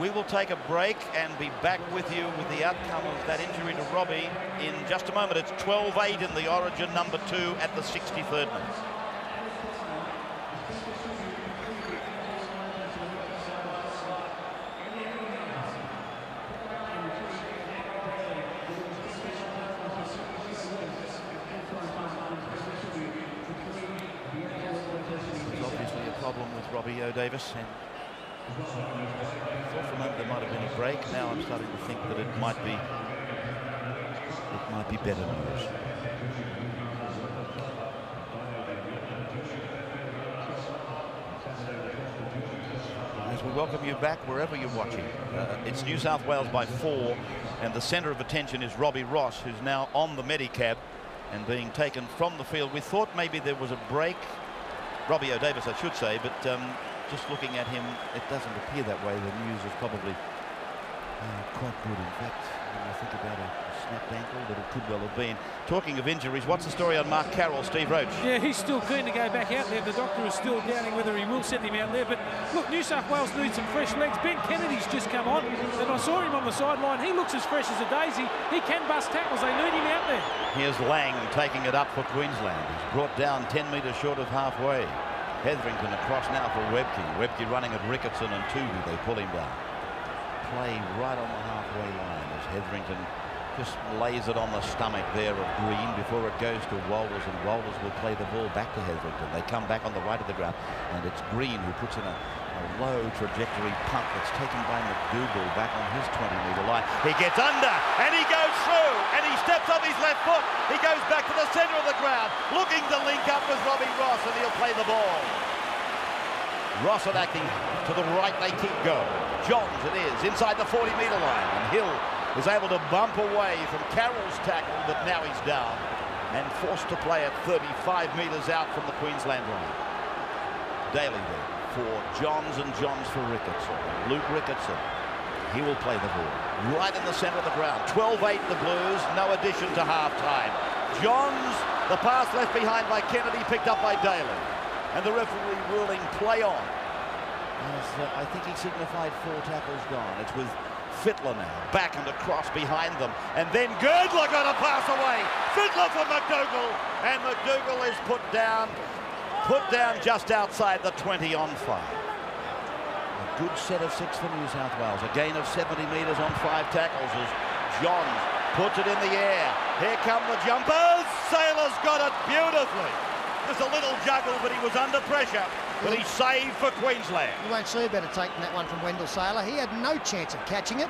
B: We will take a break and be back with you with the outcome of that injury to Robbie in just a moment. It's 12-8 in the origin number two at the 63rd minute. There's obviously a problem with Robbie O'Davis and I thought for a moment there might have been a break. Now I'm starting to think that it might be it might be better news. As we welcome you back wherever you're watching. Uh, it's New South Wales by four and the centre of attention is Robbie Ross who's now on the Medicab and being taken from the field. We thought maybe there was a break. Robbie O'Davis, I should say, but um, just looking at him, it doesn't appear that way. The news is probably uh, quite good. In fact, when I think about a snapped ankle that it could well have been. Talking of injuries, what's the story on Mark Carroll, Steve Roach?
E: Yeah, he's still keen to go back out there. The doctor is still doubting whether he will send him out there. But look, New South Wales needs some fresh legs. Ben Kennedy's just come on, and I saw him on the sideline. He looks as fresh as a daisy. He can bust tackles. They need him out there.
B: Here's Lang taking it up for Queensland. He's brought down 10 metres short of halfway. Hetherington across now for Webcke. Webcke running at Ricketson and Toovey. They pull him down. Play right on the halfway line as Hetherington just lays it on the stomach there of Green before it goes to Walters and Walters will play the ball back to Hetherington. They come back on the right of the ground and it's Green who puts in a, a low trajectory punt that's taken by MacDougall back on his 20 metre line. He gets under and he goes through and he steps off his left foot. He goes back to the centre of the ground looking to link up with Robbie Ross and he'll play the ball. Acting to the right, they keep going. Johns it is, inside the 40 metre line, and Hill is able to bump away from Carroll's tackle, but now he's down and forced to play at 35 metres out from the Queensland line. Daley there for Johns and Johns for Ricketson. Luke Ricketson, he will play the ball right in the centre of the ground. 12-8 the Blues, no addition to half-time. Johns, the pass left behind by Kennedy, picked up by Daley and the referee ruling play on. As, uh, I think he signified four tackles gone. It's with Fittler now, back and across behind them. And then Girdler got a pass away. Fittler for MacDougall. And MacDougall is put down, put down just outside the 20 on five. A good set of six for New South Wales. A gain of 70 metres on five tackles as Johns puts it in the air. Here come the jumpers. Sailor's got it beautifully. There's a little juggle, but he was under pressure. But he saved for Queensland.
C: You won't see a better taking that one from Wendell Sailor. He had no chance of catching it.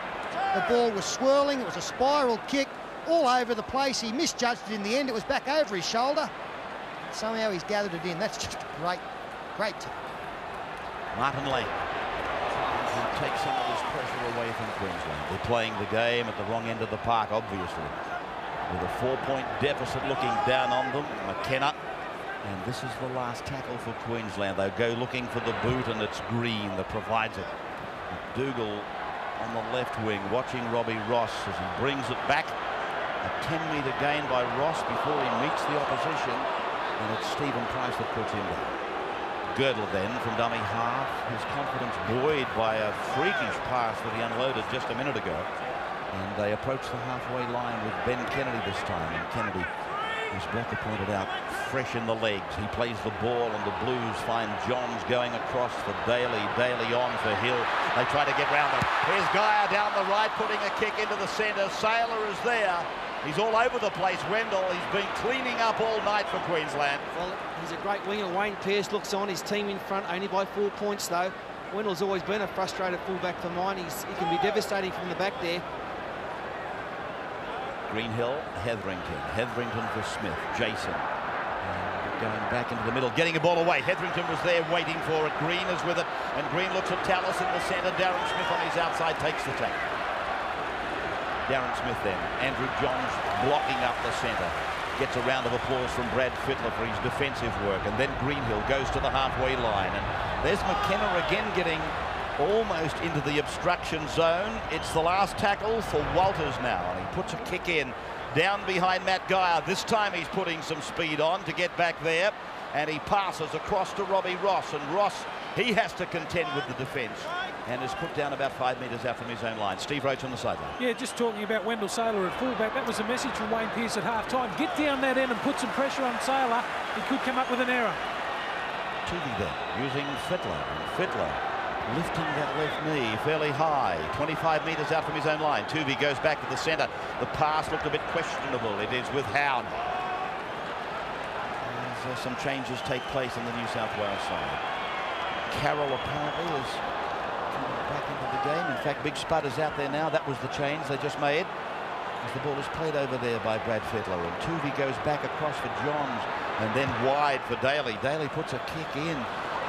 C: The ball was swirling. It was a spiral kick all over the place. He misjudged it in the end. It was back over his shoulder. Somehow he's gathered it in. That's just great, great.
B: Martin Lang will take some of this pressure away from Queensland. They're playing the game at the wrong end of the park, obviously. With a four-point deficit looking down on them. McKenna and this is the last tackle for Queensland. They'll go looking for the boot, and it's Green that provides it. Dougal on the left wing, watching Robbie Ross as he brings it back. A 10-metre gain by Ross before he meets the opposition, and it's Stephen Price that puts him down. Girdler then from dummy half, his confidence buoyed by a freakish pass that he unloaded just a minute ago. And they approach the halfway line with Ben Kennedy this time, and Kennedy as Blocker pointed out, fresh in the legs. He plays the ball and the Blues find Johns going across for Daley. Daley on for Hill. They try to get round them. Here's Geyer down the right, putting a kick into the centre. Sailor is there. He's all over the place. Wendell, he's been cleaning up all night for Queensland.
D: Well, he's a great winger. Wayne Pearce looks on. His team in front, only by four points, though. Wendell's always been a frustrated fullback for mine. He's, he can be devastating from the back there.
B: Greenhill, Hetherington. Hetherington for Smith. Jason. Going back into the middle, getting a ball away. Hetherington was there waiting for it. Green is with it. And Green looks at Tallis in the centre. Darren Smith on his outside takes the tackle. Darren Smith then. Andrew Johns blocking up the centre. Gets a round of applause from Brad Fittler for his defensive work. And then Greenhill goes to the halfway line. And there's McKenna again getting almost into the obstruction zone. It's the last tackle for Walters now. And he puts a kick in down behind Matt Geyer. This time he's putting some speed on to get back there. And he passes across to Robbie Ross. And Ross, he has to contend with the defence and is put down about five metres out from his own line. Steve Roach on the sideline.
E: Yeah, just talking about Wendell Sailor at fullback. That was a message from Wayne Pearce at half time. Get down that end and put some pressure on Sailor. He could come up with an error.
B: Toovey then using Fittler. And Fittler lifting that left knee fairly high, 25 metres out from his own line. Toovey goes back to the centre. The pass looked a bit questionable. It is with Howard. As uh, some changes take place on the New South Wales side. Carroll apparently is back into the game. In fact, Big Spud is out there now. That was the change they just made. As the ball is played over there by Brad Fittler. And Toovey goes back across for Johns and then wide for Daley. Daley puts a kick in.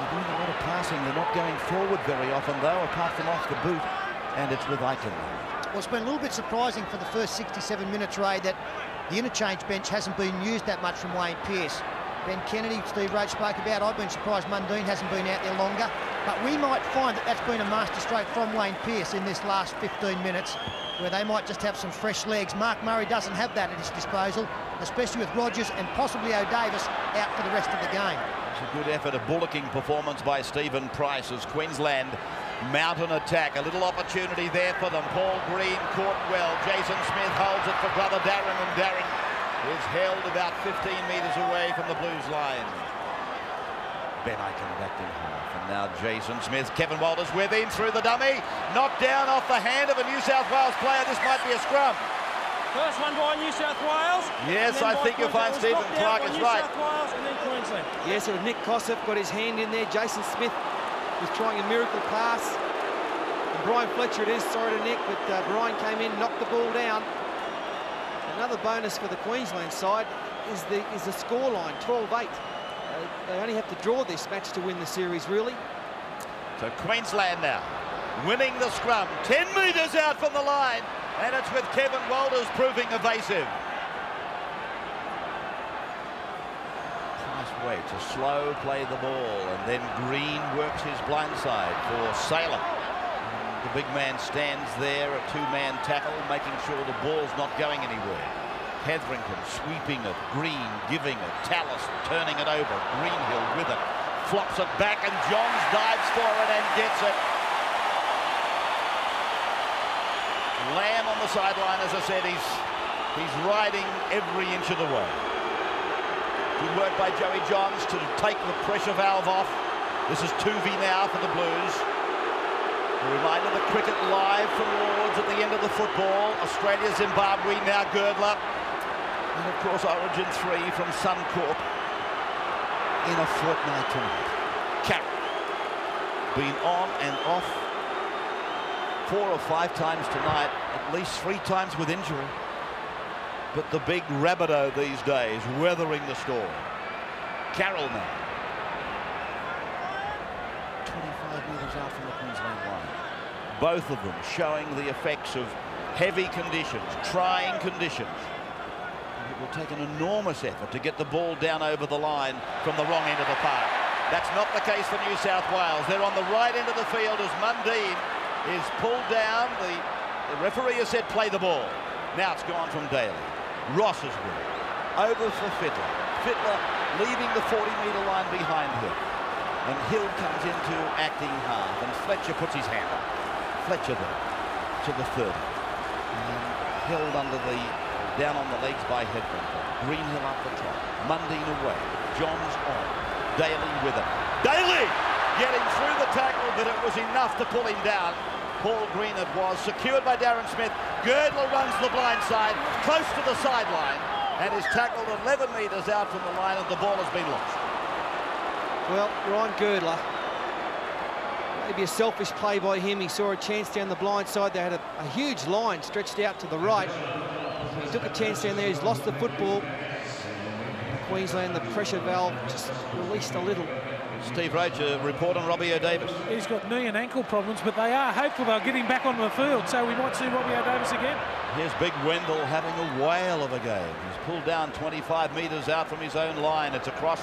B: They're doing a lot of passing. They're not going forward very often, though, apart from off the boot. And it's with Ikin.
C: Well, it's been a little bit surprising for the first 67 minutes, Ray, that the interchange bench hasn't been used that much from Wayne Pearce. Ben Kennedy, Steve Roach spoke about. I've been surprised Mundine hasn't been out there longer. But we might find that that's been a masterstroke from Wayne Pearce in this last 15 minutes, where they might just have some fresh legs. Mark Murray doesn't have that at his disposal, especially with Rogers and possibly O'Davis out for the rest of the game.
B: A good effort, a bullocking performance by Stephen Price as Queensland mount an attack. A little opportunity there for them. Paul Green caught well. Jason Smith holds it for brother Darren, and Darren is held about 15 metres away from the Blues line. Ben Ikin back in half. And now Jason Smith, Kevin Walters within through the dummy. Knocked down off the hand of a New South Wales player. This might be a scrum.
E: First one by New South Wales.
B: Yes, I think you'll find Stephen Clark is right.
E: Wales and then Queensland.
D: Yes, it was Nick Kosef got his hand in there. Jason Smith was trying a miracle pass. And Bryan Fletcher it is, sorry to Nick, but uh, Bryan came in, knocked the ball down. Another bonus for the Queensland side is the is the scoreline, 12-8. Uh, they only have to draw this match to win the series, really.
B: So Queensland now winning the scrum. 10 metres out from the line. And it's with Kevin Walters proving evasive. Nice way to slow play the ball. And then Green works his blindside for Sailor. The big man stands there, a two-man tackle, making sure the ball's not going anywhere. Hetherington sweeping it, Green giving it, Tallis turning it over, Greenhill with it, flops it back and Johns dives for it and gets it. Lam on the sideline, as I said, he's he's riding every inch of the way. Good work by Joey Johns to take the pressure valve off. This is Toovey now for the Blues. A reminder the cricket live from Lords at the end of the football. Australia, Zimbabwe, now Girdler. And of course Origin 3 from Suncorp in a fortnight tonight. Carroll been on and off four or five times tonight, at least three times with injury. But the big Rabbitoh these days, weathering the storm. Carroll now. 25 metres out from the Queensland line. Both of them showing the effects of heavy conditions, trying conditions. And it will take an enormous effort to get the ball down over the line from the wrong end of the park. That's not the case for New South Wales. They're on the right end of the field as Mundine is pulled down. The, the referee has said play the ball. Now it's gone from Daley. Ross is with it. Over for Fittler. Fittler leaving the 40-metre line behind him. And Hill comes into acting half. And Fletcher puts his hand up. Fletcher then to the 30. And held under the down on the legs by Hetherington. Greenhill up the top. Mundine away. Johns on. Daley with it. Daley getting through the tackle, but it was enough to pull him down. Paul Green it was, secured by Darren Smith. Girdler runs the blind side, close to the sideline, and is tackled 11 metres out from the line, and the ball has been lost.
D: Well, Ryan Girdler, maybe a selfish play by him. He saw a chance down the blind side. They had a, a huge line stretched out to the right. He took a chance down there. He's lost the football. Queensland, the pressure valve just released a little.
B: Steve Roach, report on Robbie O'Davis.
E: He's got knee and ankle problems, but they are hopeful they'll get him back on the field, so we might see Robbie O'Davis again.
B: Here's Big Wendell having a whale of a game. He's pulled down 25 metres out from his own line. It's across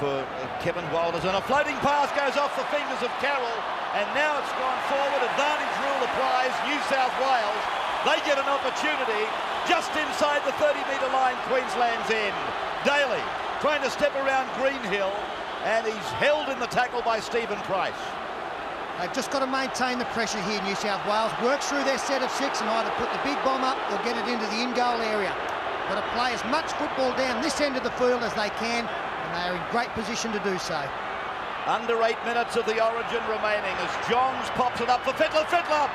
B: for Kevin Walters, and a floating pass goes off the fingers of Carroll, and now it's gone forward. Advantage rule applies. New South Wales, they get an opportunity just inside the 30-metre line, Queensland's end. Daley trying to step around Greenhill, and he's held in the tackle by Stephen Price.
C: They've just got to maintain the pressure here, New South Wales. Work through their set of six and either put the big bomb up or get it into the in-goal area. Got to play as much football down this end of the field as they can, and they are in great position to do so.
B: Under eight minutes of the origin remaining as Johns pops it up for Fittler. Fittler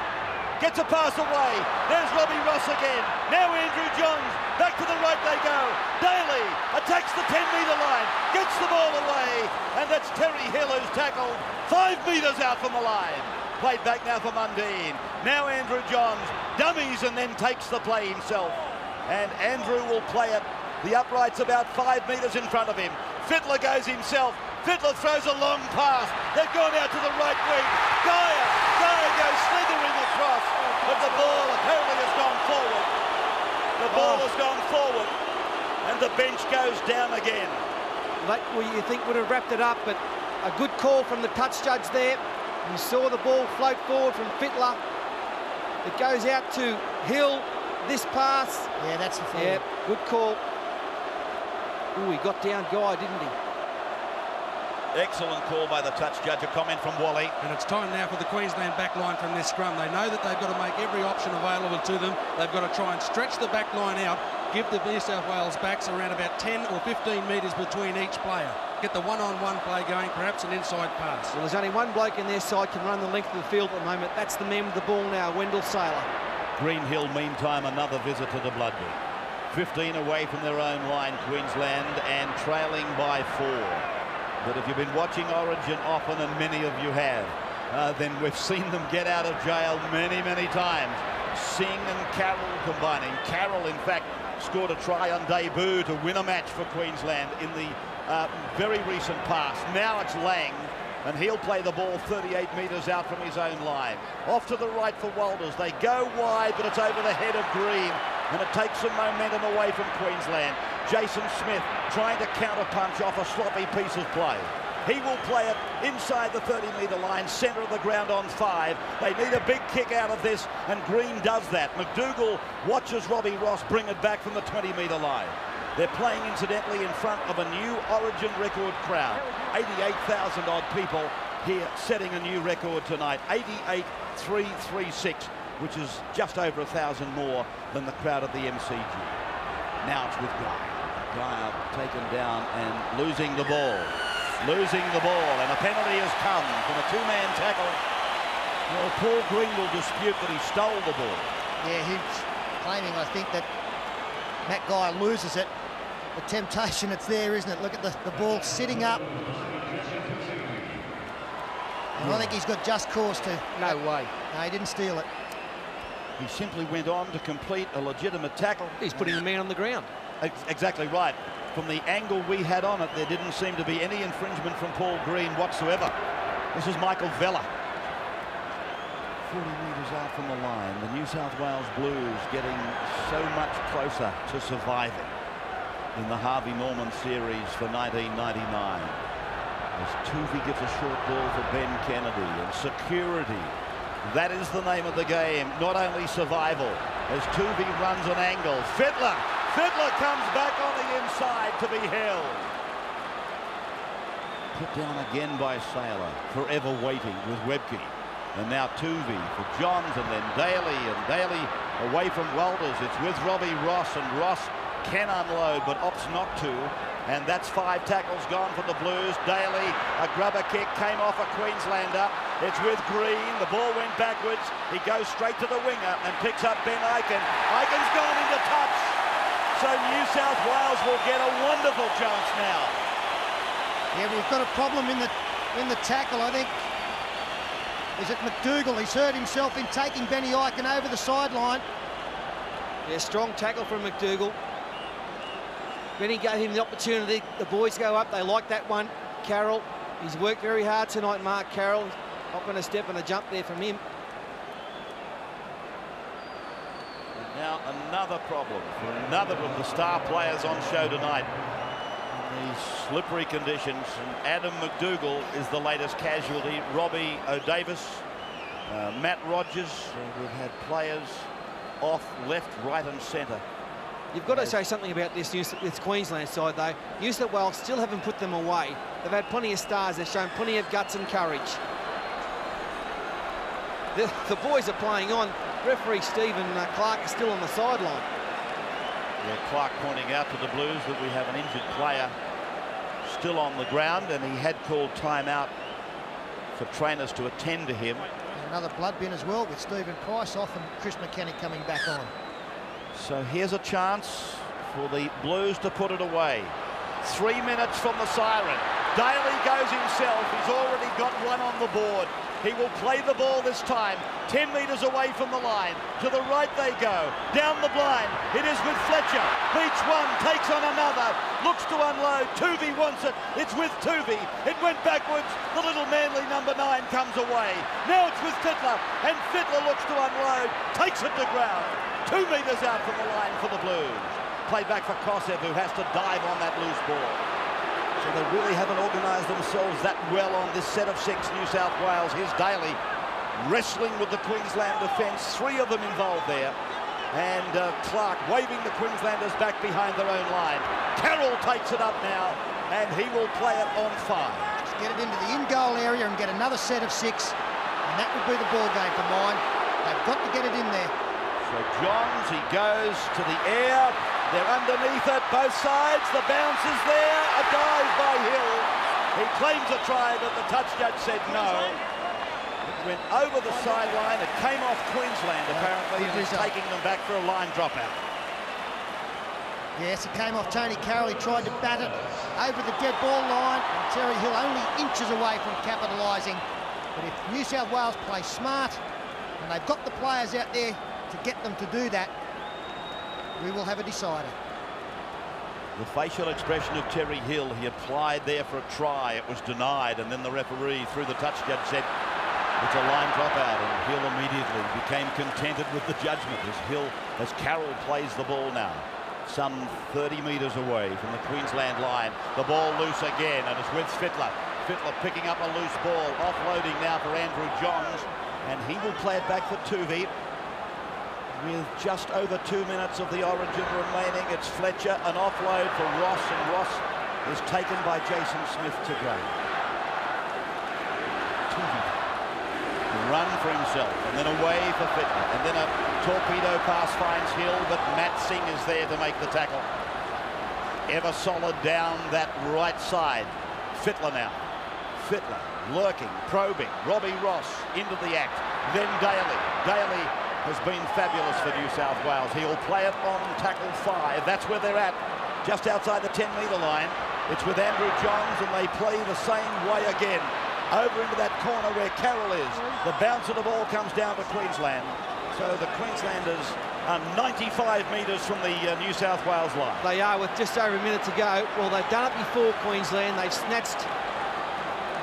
B: gets a pass away. There's Robbie Ross again. Now Andrew Johns. Back to the right they go. Daley attacks the 10-metre line. Gets the ball away. And that's Terry Hill who's tackled five metres out from the line. Played back now for Mundine. Now Andrew Johns dummies and then takes the play himself. And Andrew will play it. The upright's about five metres in front of him. Fittler goes himself. Fittler throws a long pass. They've gone out to the right wing. Dyer. Dyer goes slithering across. But the ball apparently. The ball has gone forward. And the bench goes down again.
D: That well, you think would have wrapped it up, but a good call from the touch judge there. You saw the ball float forward from Fittler. It goes out to Hill. This pass.
C: Yeah, that's the forward.
D: Yeah, good call. Oh, he got down Geyer, didn't he?
B: Excellent call by the touch judge. A comment from Wally.
G: And it's time now for the Queensland back line from this scrum. They know that they've got to make every option available to them. They've got to try and stretch the back line out, give the New South Wales backs around about 10 or 15 metres between each player. Get the one-on-one play going, perhaps an inside pass.
D: Well, there's only one bloke in their side can run the length of the field at the moment. That's the man with the ball now, Wendell Sailor.
B: Greenhill, meantime, another visitor to the Bloodwood. 15 away from their own line, Queensland, and trailing by four. But if you've been watching Origin often, and many of you have, uh, then we've seen them get out of jail many, many times. Sing and Carroll combining. Carroll, in fact, scored a try on debut to win a match for Queensland in the uh, very recent past. Now it's Lang, and he'll play the ball 38 metres out from his own line. Off to the right for Walters. They go wide, but it's over the head of Green, and it takes some momentum away from Queensland. Jason Smith trying to counterpunch off a sloppy piece of play. He will play it inside the 30-metre line, centre of the ground on five. They need a big kick out of this, and Green does that. MacDougall watches Robbie Ross bring it back from the 20-metre line. They're playing, incidentally, in front of a new Origin record crowd. 88,000 odd people here setting a new record tonight. 88,336, which is just over a thousand more than the crowd at the MCG. Now it's with Geyer. Geyer taken down and losing the ball. Losing the ball, and a penalty has come from a two-man tackle. Well, Paul Green will dispute that he stole the ball.
C: Yeah, he's claiming, I think, that Matt Geyer loses it. The temptation, it's there, isn't it? Look at the, the ball sitting up. And I think he's got just cause to.
D: No way.
C: No, he didn't steal it.
B: He simply went on to complete a legitimate tackle.
D: He's putting the man on the ground.
B: Ex exactly right. From the angle we had on it, there didn't seem to be any infringement from Paul Green whatsoever. This is Michael Vella. 40 metres out from the line. The New South Wales Blues getting so much closer to surviving in the Harvey Norman series for 1999. As Toovey gives a short ball for Ben Kennedy and security. That is the name of the game, not only survival. As Toovey runs an angle. Fittler, Fittler comes back on the inside to be held. Put down again by Sailor, forever waiting with Webcke. And now Toovey for Johns and then Daley and Daley away from Walters. It's with Robbie Ross and Ross can unload but opts not to. And that's five tackles gone for the Blues. Daley, a grubber kick came off a Queenslander. It's with Green. The ball went backwards. He goes straight to the winger and picks up Ben Ikin. Ikin's gone into touch. So New South Wales will get a wonderful chance now.
C: Yeah, we've got a problem in the in the tackle. I think is it MacDougall? He's hurt himself in taking Benny Ikin over the sideline.
D: Yeah, strong tackle from MacDougall. Benny gave him the opportunity. The boys go up. They like that one. Carroll, he's worked very hard tonight, Mark Carroll. Not going to step and a jump there from him.
B: Now another problem for another of the star players on show tonight. These slippery conditions, and Adam MacDougall is the latest casualty. Robbie O'Davis, uh, Matt Rogers. Uh, we've had players off left, right, and centre.
D: You've got to say something about this, New, this Queensland side, though. New South Wales still haven't put them away. They've had plenty of stars. They've shown plenty of guts and courage. The, the boys are playing on. Referee Stephen uh, Clark is still on the sideline.
B: Yeah, Clark pointing out to the Blues that we have an injured player still on the ground, and he had called timeout for trainers to attend to him.
C: And another blood bin as well with Stephen Price off and Chris McKenna coming back on.
B: So here's a chance for the Blues to put it away. Three minutes from the siren. Daley goes himself. He's already got one on the board. He will play the ball this time. 10 metres away from the line. To the right they go. Down the blind. It is with Fletcher. Beats one. Takes on another. Looks to unload. Toovey wants it. It's with Toovey. It went backwards. The little manly number nine comes away. Now it's with Fittler. And Fittler looks to unload. Takes it to ground. Two metres out from the line for the Blues. Played back for Kosef, who has to dive on that loose ball. So they really haven't organised themselves that well on this set of six, New South Wales. Here's Daley wrestling with the Queensland defence. Three of them involved there. And uh, Clark waving the Queenslanders back behind their own line. Carroll takes it up now, and he will play it on five.
C: Just get it into the in-goal area and get another set of six. And that would be the ball game for mine. They've got to get it in there.
B: So Johns, he goes to the air. They're underneath it, both sides. The bounce is there. A dive by Hill. He claims a try, but the touch judge said no. It went over the sideline. It came off Queensland, apparently, and he's taking them back for a line dropout.
C: Yes, it came off Tonie Carroll. He tried to bat it over the dead ball line, and Terry Hill only inches away from capitalising. But if New South Wales play smart, and they've got the players out there to get them to do that, we will have a decider.
B: The facial expression of Terry Hill, he applied there for a try. It was denied, and then the referee, through the touch judge, said it's a line dropout, and Hill immediately became contented with the judgment as Hill, as Carroll plays the ball now. Some 30 metres away from the Queensland line. The ball loose again, and it's with Fittler. Fittler picking up a loose ball, offloading now for Andrew Johns, and he will play it back for Toovey with just over two minutes of the origin remaining. It's Fletcher, an offload for Ross, and Ross is taken by Jason Smith to go. Run for himself, and then away for Fittler, and then a torpedo pass finds Hill, but Matt Sing is there to make the tackle. Ever solid down that right side. Fittler now. Fittler lurking, probing. Robbie Ross into the act. Then Daley. Daley has been fabulous for New South Wales. He'll play it on tackle five. That's where they're at, just outside the 10-metre line. It's with Andrew Johns, and they play the same way again. Over into that corner where Carroll is. The bounce of the ball comes down to Queensland. So the Queenslanders are 95 metres from the uh, New South Wales line.
D: They are with just over a minute to go. Well, they've done it before, Queensland. They've snatched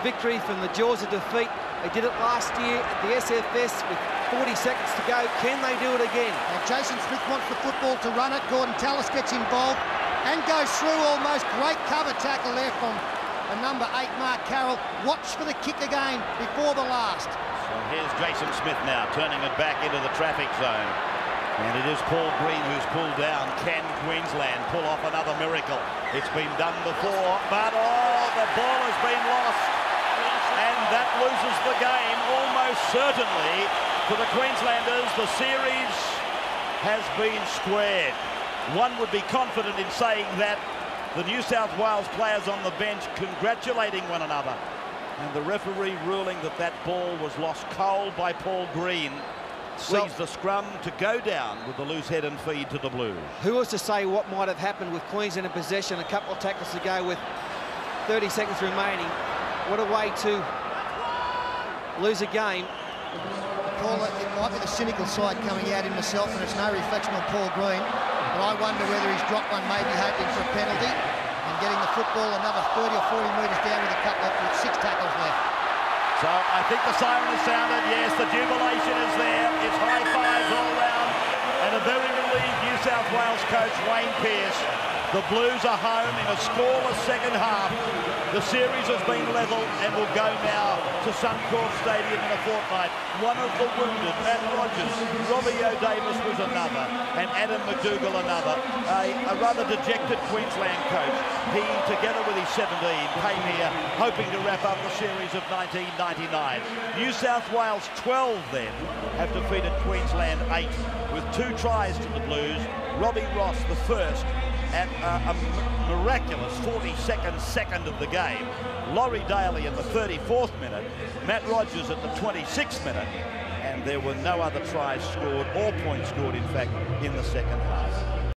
D: victory from the jaws of defeat. They did it last year at the SFS with 40 seconds to go. Can they do it again?
C: And Jason Smith wants the football to run it. Gordon Tallis gets involved and goes through almost. Great cover tackle there from the number eight, Mark Carroll. Watch for the kick again before the last.
B: So here's Jason Smith now, turning it back into the traffic zone. And it is Paul Green who's pulled down. Can Queensland pull off another miracle? It's been done before, but oh, the ball has been lost. And that loses the game almost certainly for the Queenslanders. The series has been squared. One would be confident in saying that the New South Wales players on the bench congratulating one another and the referee ruling that that ball was lost cold by Paul Green sees
D: Well-
B: the scrum to go down with the loose head and feed to the Blues.
D: Who was to say what might have happened with Queensland in possession a couple of tackles to go with 30 seconds remaining? What a way to lose a game.
C: Paul, it might be the cynical side coming out in myself, and it's no reflection on Paul Green. But I wonder whether he's dropped one, maybe hoping for a penalty, and getting the football another 30 or 40 metres down with a couple of with six tackles left.
B: So I think the siren has sounded. Yes, the jubilation is there. It's high fives all round. And a very relieved New South Wales coach, Wayne Pearce. The Blues are home in a scoreless second half. The series has been levelled and will go now to Suncorp Stadium in a fortnight. One of the wounded, Matt Rogers, Robbie O'Davis was another, and Adam MacDougall another. A, a rather dejected Queensland coach. He, together with his 17, came here hoping to wrap up the series of 1999. New South Wales 12 then have defeated Queensland 8 with two tries to the Blues. Robbie Ross the first at a miraculous 42nd second of the game. Laurie Daley at the 34th minute, Matt Rogers at the 26th minute, and there were no other tries scored or points scored, in fact, in the second half.